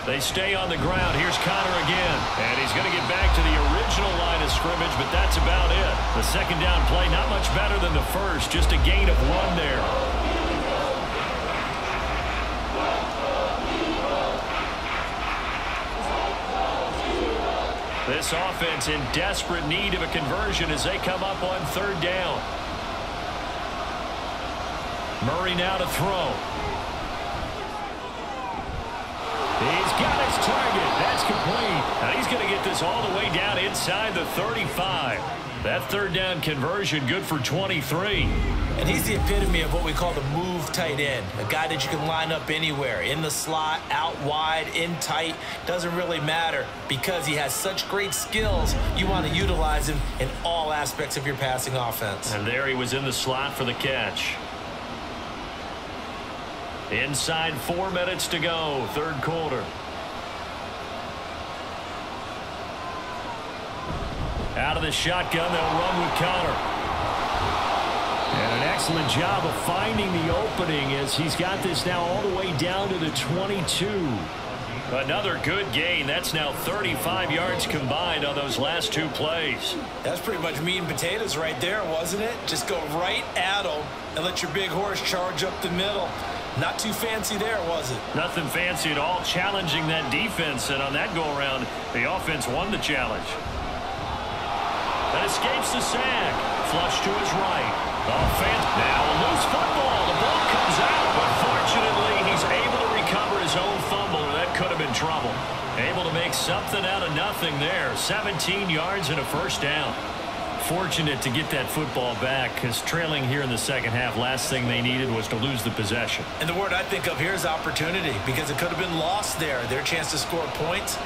They stay on the ground. Here's Conner again. And he's going to get back to the original line of scrimmage, but that's about it. The second down play, not much better than the first. Just a gain of one there. This offense in desperate need of a conversion as they come up on third down. Murray now to throw. He's got his target. That's complete. Now he's going to get this all the way down inside the 35. That third down conversion good for 23. And he's the epitome of what we call the move tight end. A guy that you can line up anywhere. In the slot, out wide, in tight. Doesn't really matter because he has such great skills. You want to utilize him in all aspects of your passing offense. And there he was in the slot for the catch. Inside four minutes to go, third quarter. Out of the shotgun, they'll run with Conner. And an excellent job of finding the opening as he's got this now all the way down to the 22. Another good gain. That's now 35 yards combined on those last two plays. That's pretty much meat and potatoes right there, wasn't it? Just go right at him and let your big horse charge up the middle. Not too fancy there, was it? Nothing fancy at all. Challenging that defense, and on that go-around, the offense won the challenge. Escapes the sack. Flush to his right. Offense. Now a loose football. The ball comes out, but fortunately, he's able to recover his own fumble, or that could have been trouble. Able to make something out of nothing there. 17 yards and a first down fortunate to get that football back because trailing here in the second half, last thing they needed was to lose the possession. And the word I think of here is opportunity because it could have been lost there. Their chance to score points,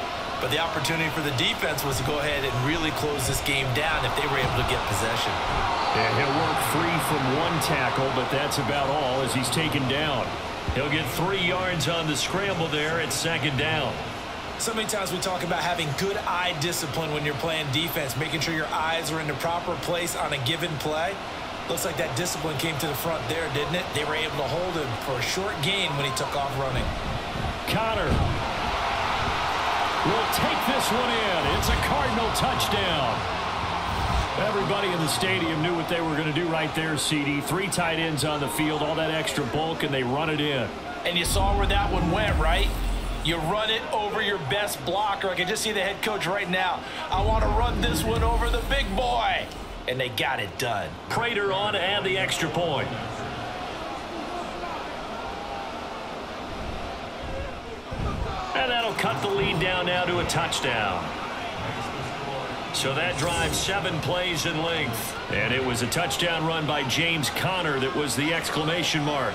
but the opportunity for the defense was to go ahead and really close this game down if they were able to get possession. And he'll work free from one tackle, but that's about all as he's taken down. He'll get three yards on the scramble there at second down. So many times we talk about having good eye discipline when you're playing defense, making sure your eyes are in the proper place on a given play. Looks like that discipline came to the front there, didn't it? They were able to hold him for a short gain when he took off running. Conner will take this one in. It's a Cardinal touchdown. Everybody in the stadium knew what they were going to do right there, CD. Three tight ends on the field, all that extra bulk, and they run it in. And you saw where that one went, right? You run it over your best blocker. I can just see the head coach right now. I want to run this one over the big boy. And they got it done. Prater on and the extra point. And that'll cut the lead down now to a touchdown. So that drive seven plays in length. And it was a touchdown run by James Conner that was the exclamation mark.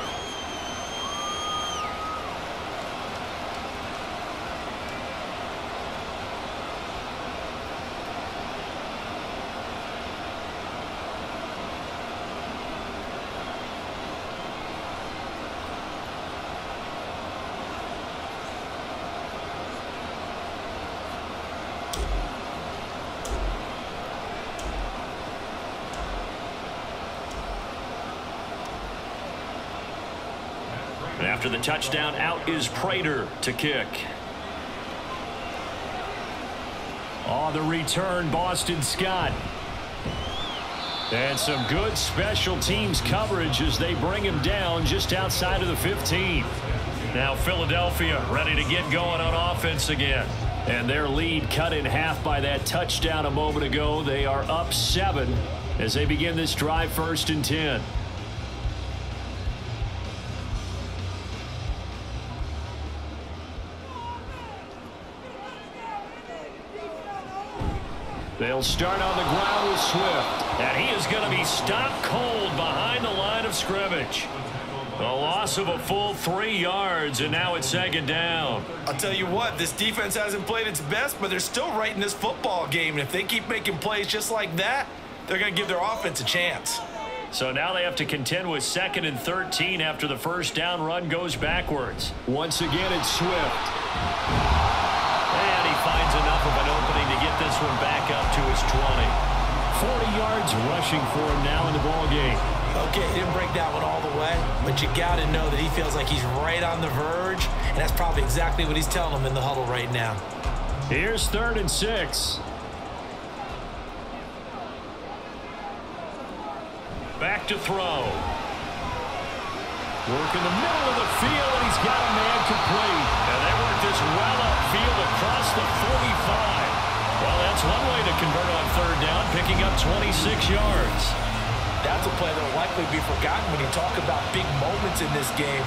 After the touchdown, out is Prater to kick. On the return, Boston Scott. And some good special teams coverage as they bring him down just outside of the 15. Now Philadelphia ready to get going on offense again. And their lead cut in half by that touchdown a moment ago. They are up seven as they begin this drive first and 10. Start on the ground with Swift. And he is going to be stopped cold behind the line of scrimmage. A loss of a full three yards, and now it's second down. I'll tell you what, this defense hasn't played its best, but they're still right in this football game. And if they keep making plays just like that, they're going to give their offense a chance. So now they have to contend with second and 13 after the first down run goes backwards. Once again, it's Swift. 40 yards rushing for him now in the ball game. Okay, he didn't break that one all the way, but you got to know that he feels like he's right on the verge, and that's probably exactly what he's telling them in the huddle right now. Here's third and six. Back to throw. Work in the middle of the field, and he's got a man complete. And they work this well upfield across the 45. That's one way to convert on third down, picking up 26 yards. That's a play that will likely be forgotten when you talk about big moments in this game.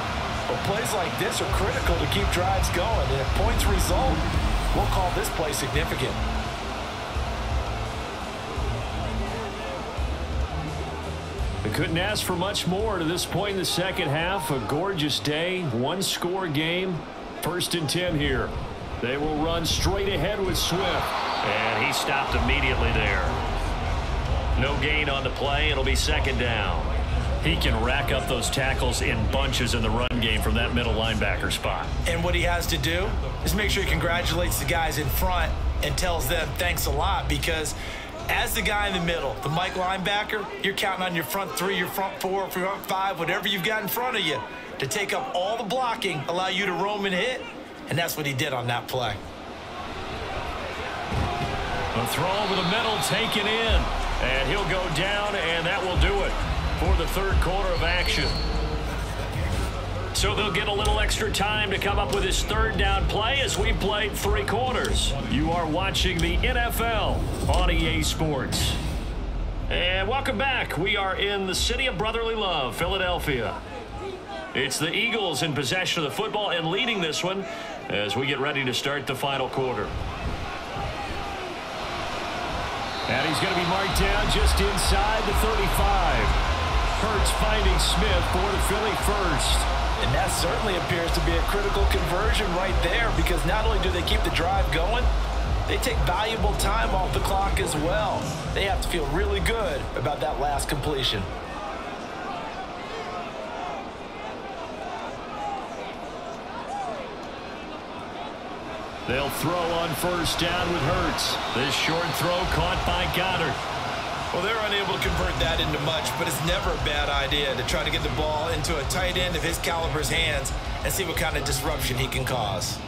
But plays like this are critical to keep drives going. And if points result, we'll call this play significant. They couldn't ask for much more to this point in the second half. A gorgeous day, one-score game. First and 10 here. They will run straight ahead with Swift. And he stopped immediately there. No gain on the play. It'll be second down. He can rack up those tackles in bunches in the run game from that middle linebacker spot. And what he has to do is make sure he congratulates the guys in front and tells them thanks a lot because as the guy in the middle, the Mike linebacker, you're counting on your front three, your front four, front five, whatever you've got in front of you to take up all the blocking, allow you to roam and hit, and that's what he did on that play. Throw over the middle taken in. And he'll go down, and that will do it for the third quarter of action. So they'll get a little extra time to come up with his third down play as we played three quarters. You are watching the NFL on EA Sports. And welcome back. We are in the city of brotherly love, Philadelphia. It's the Eagles in possession of the football and leading this one as we get ready to start the final quarter. And he's going to be marked down just inside the 35. Hurts finding Smith for the Philly first. And that certainly appears to be a critical conversion right there because not only do they keep the drive going, they take valuable time off the clock as well. They have to feel really good about that last completion. They'll throw on first down with Hurts. This short throw caught by Goedert. Well, they're unable to convert that into much, but it's never a bad idea to try to get the ball into a tight end of his caliber's hands and see what kind of disruption he can cause.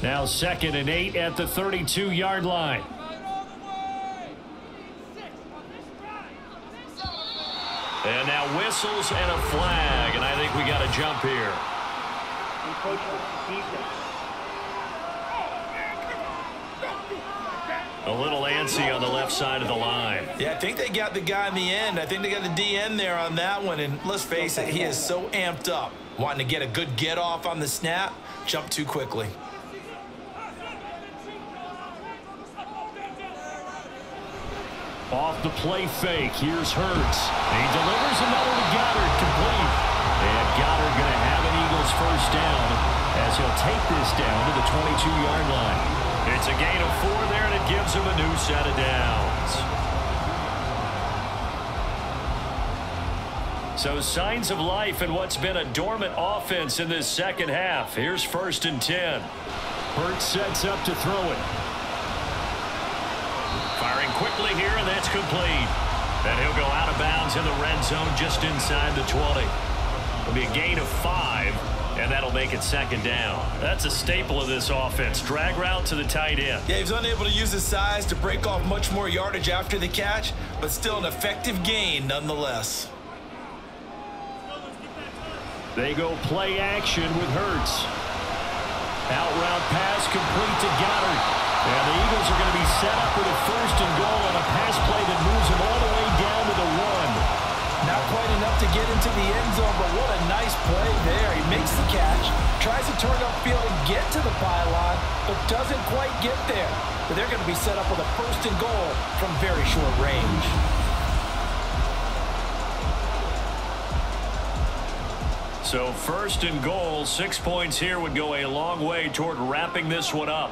Now second and eight at the 32-yard line. And now whistles and a flag, and I think we got a jump here. A little antsy on the left side of the line. Yeah, I think they got the guy in the end. I think they got the DN there on that one. And let's face it, he is so amped up, wanting to get a good get off on the snap, jump too quickly. Off the play fake. Here's Hurts. He delivers another to Goedert. Complete. And Goedert going to have an Eagles first down as he'll take this down to the 22-yard line. It's a gain of four there, and it gives him a new set of downs. So signs of life in what's been a dormant offense in this second half. Here's first and 10. Hurts sets up to throw it. Firing quickly here, and that's complete. And he'll go out of bounds in the red zone just inside the 20. It'll be a gain of five. And that'll make it second down. That's a staple of this offense. Drag route to the tight end. Yeah, he was unable to use his size to break off much more yardage after the catch, but still an effective gain nonetheless. They go play action with Hurts. Out route pass complete to Goedert. And the Eagles are going to be set up with a first and goal on a pass play that moves them all the way down to the one. Not quite enough to get into the end zone, but what a nice play there. He makes the catch, tries to turn upfield and get to the pylon, but doesn't quite get there. But they're going to be set up with a first and goal from very short range. So first and goal, six points here would go a long way toward wrapping this one up.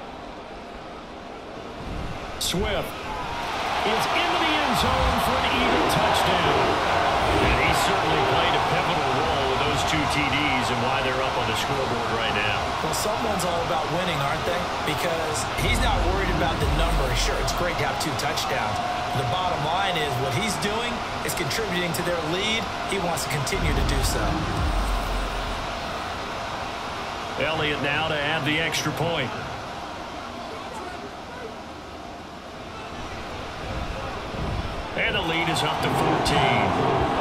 Swift is into the end zone for an even touchdown. And he certainly played a pivotal role with those two TDs and why they're up on the scoreboard right now. Well, someone's all about winning, aren't they? Because he's not worried about the number. Sure, it's great to have two touchdowns. The bottom line is what he's doing is contributing to their lead. He wants to continue to do so. Elliott now to add the extra point. And the lead is up to 14.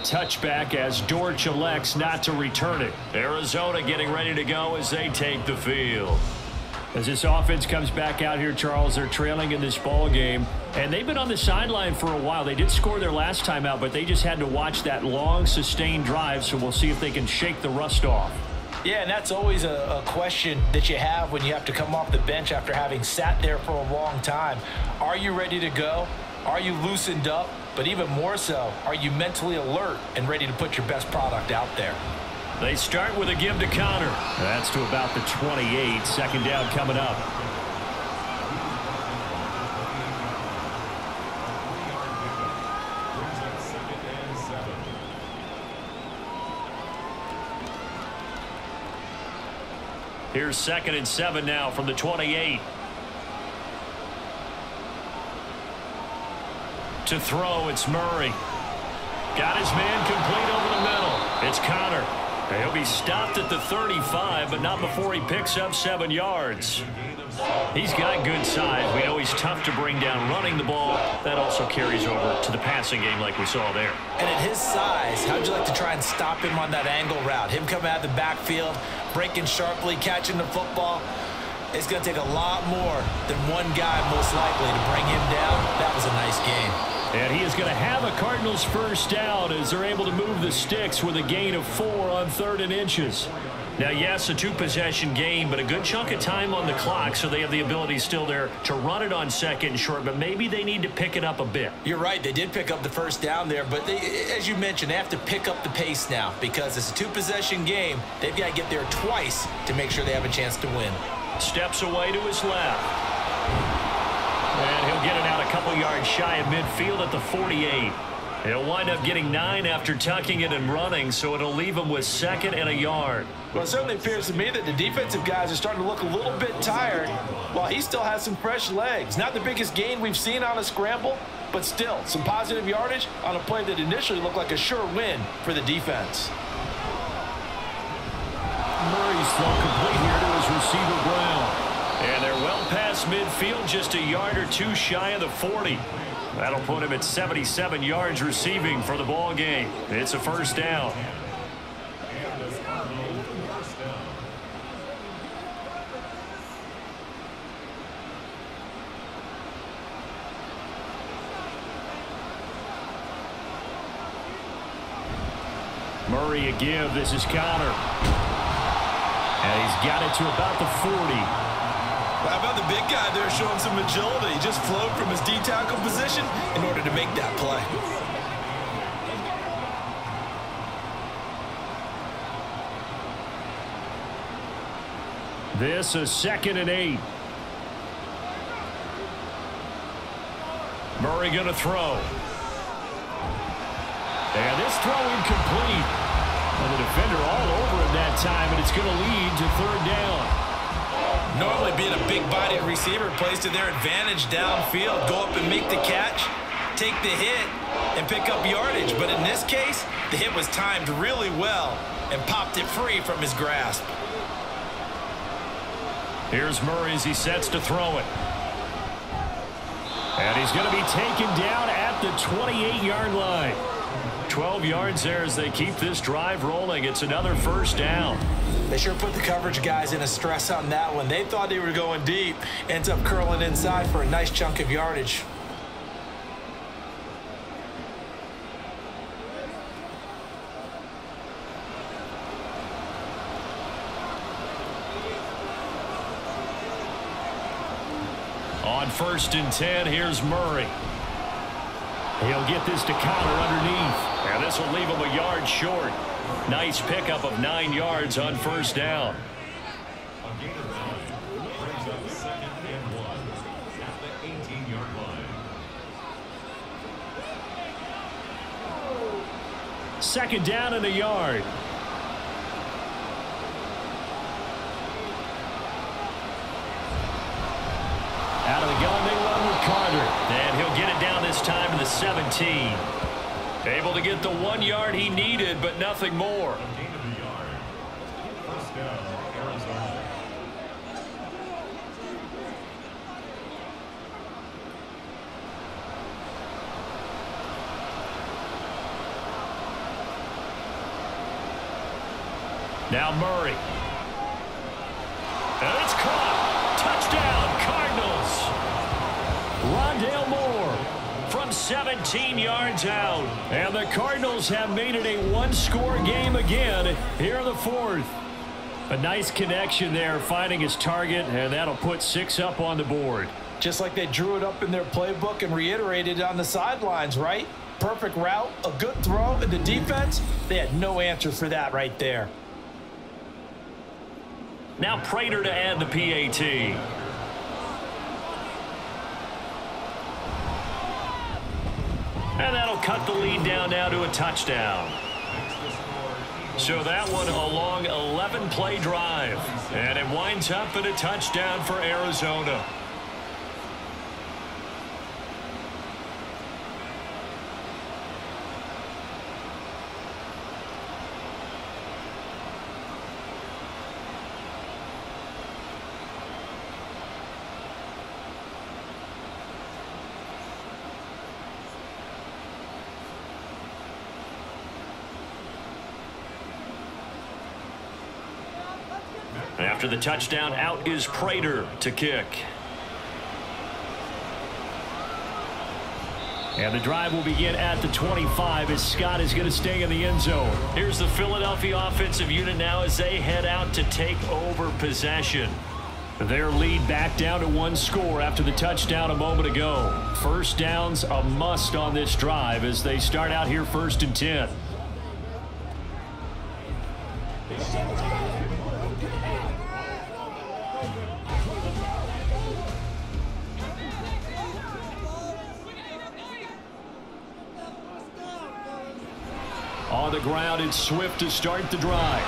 Touchback as Dortch elects not to return it. Arizona getting ready to go as they take the field. As this offense comes back out here, Charles, they're trailing in this ball game. And they've been on the sideline for a while. They did score their last time out, but they just had to watch that long, sustained drive. So we'll see if they can shake the rust off. Yeah, and that's always a, a, question that you have when you have to come off the bench after having sat there for a long time. Are you ready to go? Are you loosened up? But even more so, are you mentally alert and ready to put your best product out there? They start with a give to Conner. That's to about the 28. Second down coming up. Here's second and seven now from the 28. To throw, it's Murray. Got his man complete over the middle. It's Conner. He'll be stopped at the 35, but not before he picks up seven yards. He's got good size. We know he's tough to bring down running the ball. That also carries over to the passing game like we saw there. And at his size, how'd you like to try and stop him on that angle route? Him coming out of the backfield, breaking sharply, catching the football. It's going to take a lot more than one guy most likely to bring him down. That was a nice game. And he is going to have a Cardinals first down as they're able to move the sticks with a gain of four on third and inches. Now, yes, a two-possession game, but a good chunk of time on the clock, so they have the ability still there to run it on second and short, but maybe they need to pick it up a bit. You're right. They did pick up the first down there, but they, as you mentioned, they have to pick up the pace now because it's a two-possession game. They've got to get there twice to make sure they have a chance to win. Steps away to his left. And he'll get it out a couple yards shy of midfield at the 48. He'll wind up getting nine after tucking it and running, so it'll leave him with second and a yard. Well, it certainly appears to me that the defensive guys are starting to look a little bit tired while he still has some fresh legs. Not the biggest gain we've seen on a scramble, but still some positive yardage on a play that initially looked like a sure win for the defense. Murray's throw complete here to his receiver, Brown. And they're past midfield, just a yard or two shy of the 40. That'll put him at 77 yards receiving for the ball game. It's a first down. Murray a give. This is Conner. And he's got it to about the 40. How about the big guy there showing some agility? Just flowed from his D-tackle position in order to make that play. This is second and eight. Murray going to throw. And this throw incomplete. And the defender all over him that time, and it's going to lead to third down. Normally being a big-bodied receiver plays to their advantage downfield. Go up and make the catch, take the hit, and pick up yardage. But in this case, the hit was timed really well and popped it free from his grasp. Here's Murray as he sets to throw it. And he's going to be taken down at the 28-yard line. 12 yards there as they keep this drive rolling. It's another first down. They sure put the coverage guys in a stress on that one. They thought they were going deep. Ends up curling inside for a nice chunk of yardage. On first and 10, here's Murray. He'll get this to Conner underneath. And this will leave him a yard short. Nice pickup of nine yards on first down. Second down in the yard. Out of the gun, they run with Carter. And he'll get it down this time to the 17. Able to get the one yard he needed, but nothing more. Now Murray. 17 yards out. And the Cardinals have made it a one-score game again here in the fourth. A nice connection there, finding his target, and that'll put six up on the board. Just like they drew it up in their playbook and reiterated it on the sidelines, right? Perfect route, a good throw, and the defense, they had no answer for that right there. Now Prater to add the PAT. And that'll cut the lead down now to a touchdown. So that one a long 11-play drive. And it winds up in a touchdown for Arizona. After the touchdown, out is Prater to kick. And the drive will begin at the 25 as Scott is going to stay in the end zone. Here's the Philadelphia offensive unit now as they head out to take over possession. Their lead back down to one score after the touchdown a moment ago. First downs a must on this drive as they start out here first and 10. The ground, it's Swift to start the drive.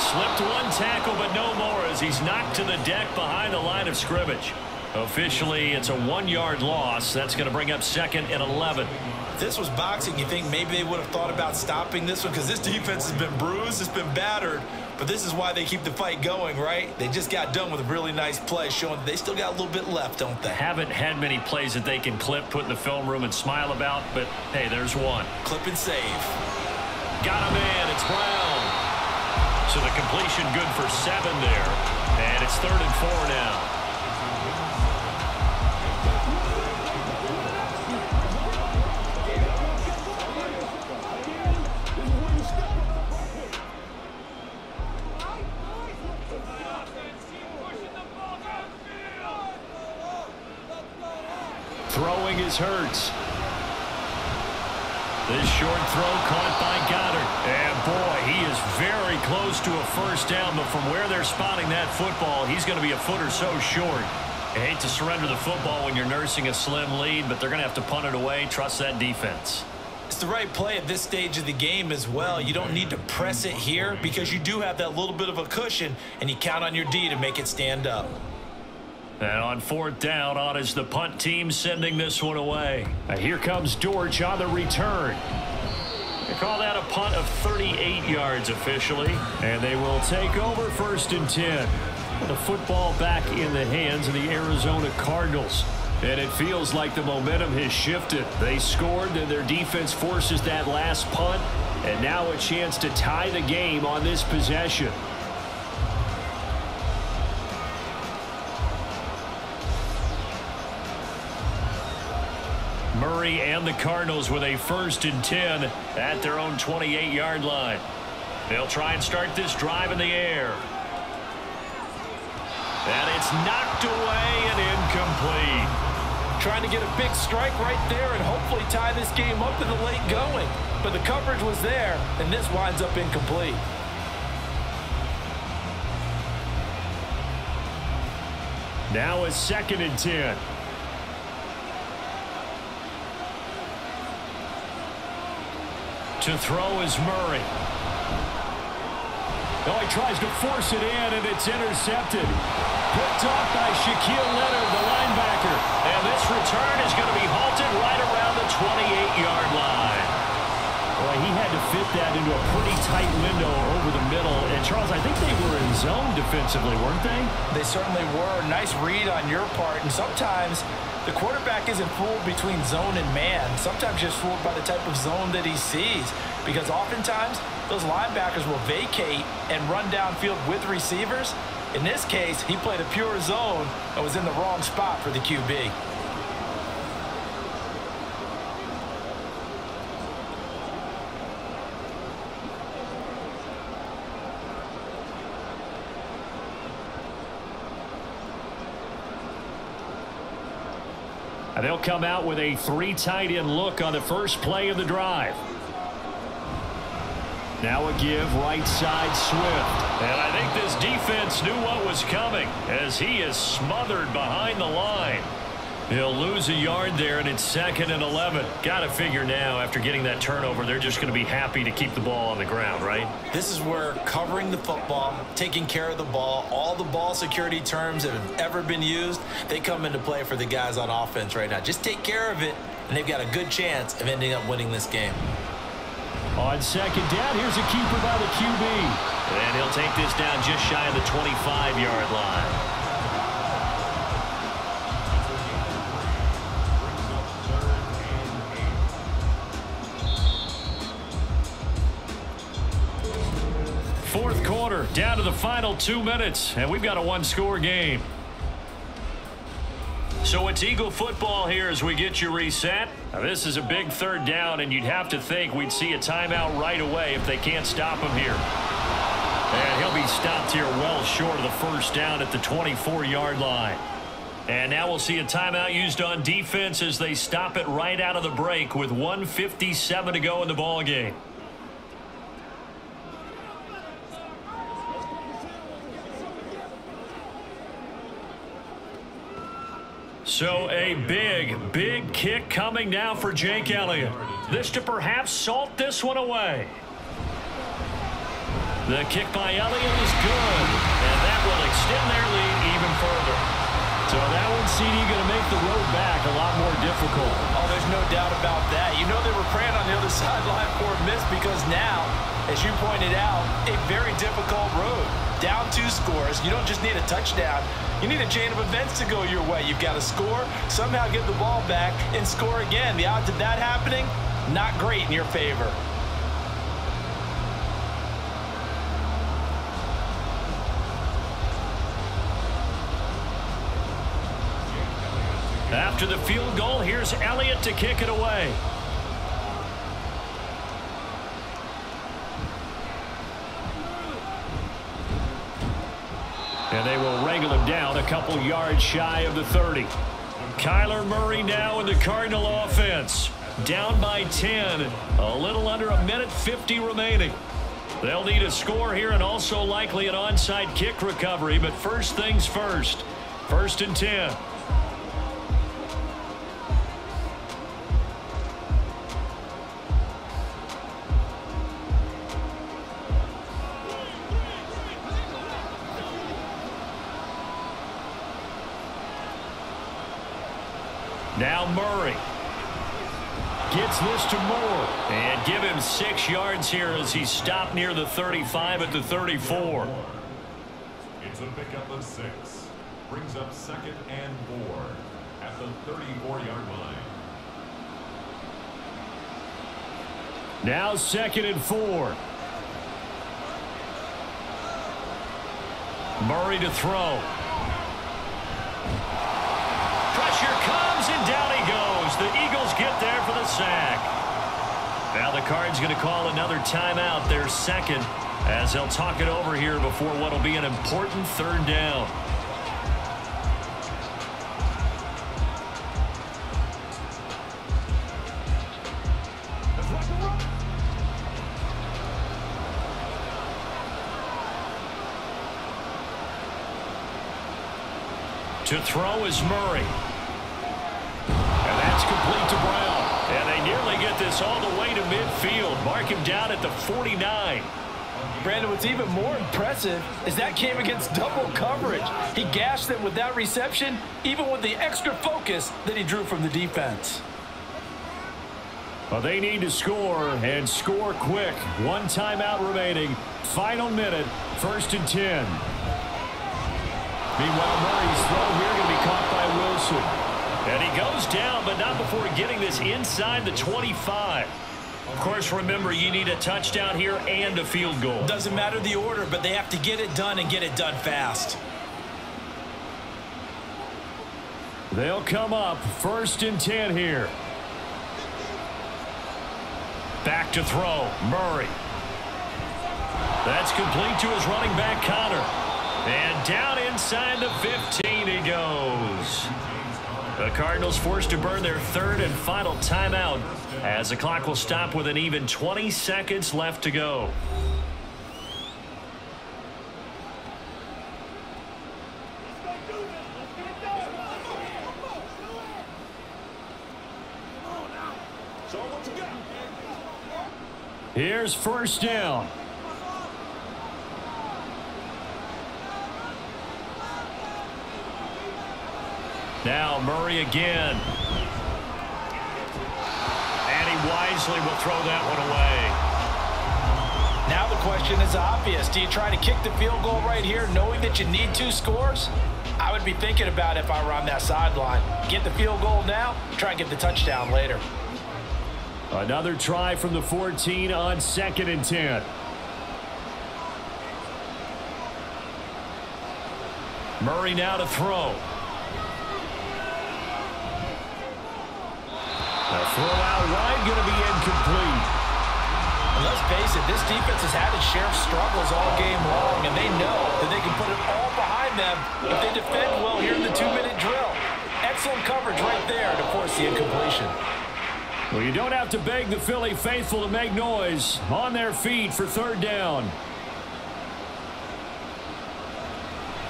Slipped one tackle, but no more as he's knocked to the deck behind the line of scrimmage. Officially, it's a one-yard loss. That's going to bring up second and 11. If this was boxing, you think maybe they would have thought about stopping this one because this defense has been bruised, it's been battered, but this is why they keep the fight going, right? They just got done with a really nice play showing they still got a little bit left, don't they? Haven't had many plays that they can clip, put in the film room and smile about, but hey, there's one. Clip and save. Got a man. It's Brown. So the completion good for seven there. And it's third and four now. throwing is Hurts. This short throw caught by Goedert. And boy, he is very close to a first down, but from where they're spotting that football, he's going to be a foot or so short. I hate to surrender the football when you're nursing a slim lead, but they're going to have to punt it away. Trust that defense. It's the right play at this stage of the game as well. You don't need to press it here because you do have that little bit of a cushion, and you count on your D to make it stand up. And on fourth down, on is the punt team sending this one away. And here comes Dortch on the return. They call that a punt of 38 yards officially. And they will take over first and 10. The football back in the hands of the Arizona Cardinals. And it feels like the momentum has shifted. They scored, and their defense forces that last punt. And now a chance to tie the game on this possession. Murray and the Cardinals with a first and 10 at their own 28-yard line. They'll try and start this drive in the air. And it's knocked away and incomplete. Trying to get a big strike right there and hopefully tie this game up in the late going. But the coverage was there, and this winds up incomplete. Now a second and 10. To throw is Murray. Oh, he tries to force it in, and it's intercepted. Picked off by Shaquille Leonard, the linebacker. And this return is going to be halted right around the 28-yard line. He had to fit that into a pretty tight window over the middle. And, Charles, I think they were in zone defensively, weren't they? They certainly were. Nice read on your part. And sometimes the quarterback isn't fooled between zone and man. Sometimes just fooled by the type of zone that he sees. Because oftentimes, those linebackers will vacate and run downfield with receivers. In this case, he played a pure zone and was in the wrong spot for the QB. They'll come out with a three tight end look on the first play of the drive. Now a give right side Swift. And I think this defense knew what was coming as he is smothered behind the line. He'll lose a yard there, and it's second and 11. Got to figure now, after getting that turnover, they're just going to be happy to keep the ball on the ground, right? This is where covering the football, taking care of the ball, all the ball security terms that have ever been used, they come into play for the guys on offense right now. Just take care of it, and they've got a good chance of ending up winning this game. On second down, here's a keeper by the QB. And he'll take this down just shy of the 25-yard line. Down to the final two minutes, and we've got a one-score game. So it's Eagle football here as we get you reset. Now this is a big third down, and you'd have to think we'd see a timeout right away if they can't stop him here. And he'll be stopped here well short of the first down at the 24-yard line. And now we'll see a timeout used on defense as they stop it right out of the break with 157 to go in the ball game. So a big, big kick coming now for Jake Elliott. This to perhaps salt this one away. The kick by Elliott is good, and that will extend their lead even further. So that one, CD, going to make the road back a lot more difficult. Oh, there's no doubt about that. You know they were praying on the other sideline for a miss because now, as you pointed out, a very difficult road. Down two scores. You don't just need a touchdown. You need a chain of events to go your way. You've got to score, somehow get the ball back, and score again. The odds of that happening, not great in your favor. After the field goal, here's Elliott to kick it away. They will wrangle him down a couple yards shy of the 30. Kyler Murray now in the Cardinal offense. Down by 10. A little under a minute 50 remaining. They'll need a score here and also likely an onside kick recovery. But first things first. First and 10. Six yards here as he stopped near the 35 at the 34. It's a pickup of six. Brings up second and four at the 34-yard line. Now second and four. Murray to throw. Pressure comes and down he goes. The Eagles get Now the Cards going to call another timeout, their second, as they'll talk it over here before what will be an important third down. To throw is Murray. And that's complete to Brown. And they nearly get this all the way to midfield. Mark him down at the 49. Brandon, what's even more impressive is that came against double coverage. He gashed them with that reception, even with the extra focus that he drew from the defense. Well, they need to score and score quick. One timeout remaining. Final minute. First and 10. Meanwhile, Murray's throw here going to be caught by Wilson. Goes down, but not before getting this inside the 25. Of course, remember, you need a touchdown here and a field goal. Doesn't matter the order, but they have to get it done and get it done fast. They'll come up first and 10 here. Back to throw. Murray. That's complete to his running back, Conner. And down inside the 15 he goes. The Cardinals forced to burn their third and final timeout as the clock will stop with an even 20 seconds left to go. Here's first down. Now Murray again. And he wisely will throw that one away. Now the question is obvious. Do you try to kick the field goal right here knowing that you need two scores? I would be thinking about if I were on that sideline. Get the field goal now, try and get the touchdown later. Another try from the 14 on second and 10. Murray now to throw. The throw out wide going to be incomplete. And let's face it, this defense has had its share of struggles all game long, and they know that they can put it all behind them if they defend well here in the two-minute drill. Excellent coverage right there to force the incompletion. Well, you don't have to beg the Philly faithful to make noise on their feet for third down.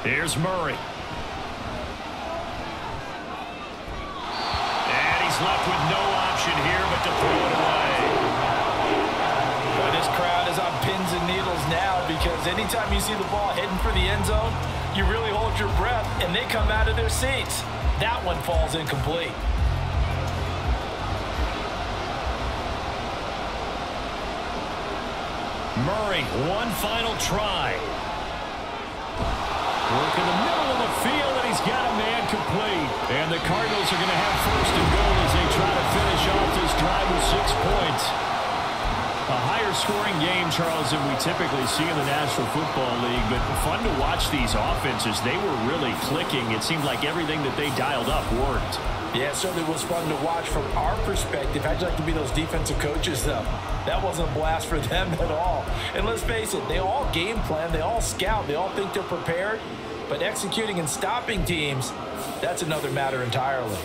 Here's Murray. And he's left with because anytime you see the ball heading for the end zone, you really hold your breath and they come out of their seats. That one falls incomplete. Murray, one final try. Work in the middle of the field, and he's got a man complete. And the Cardinals are going to have first and goal as they try to finish off this drive with six points. A higher scoring game, Charles, than we typically see in the National Football League, but fun to watch these offenses. They were really clicking. It seemed like everything that they dialed up worked. Yeah, it certainly was fun to watch from our perspective. I'd like to be those defensive coaches, though? That wasn't a blast for them at all. And let's face it, they all game plan, they all scout, they all think they're prepared, but executing and stopping teams, that's another matter entirely.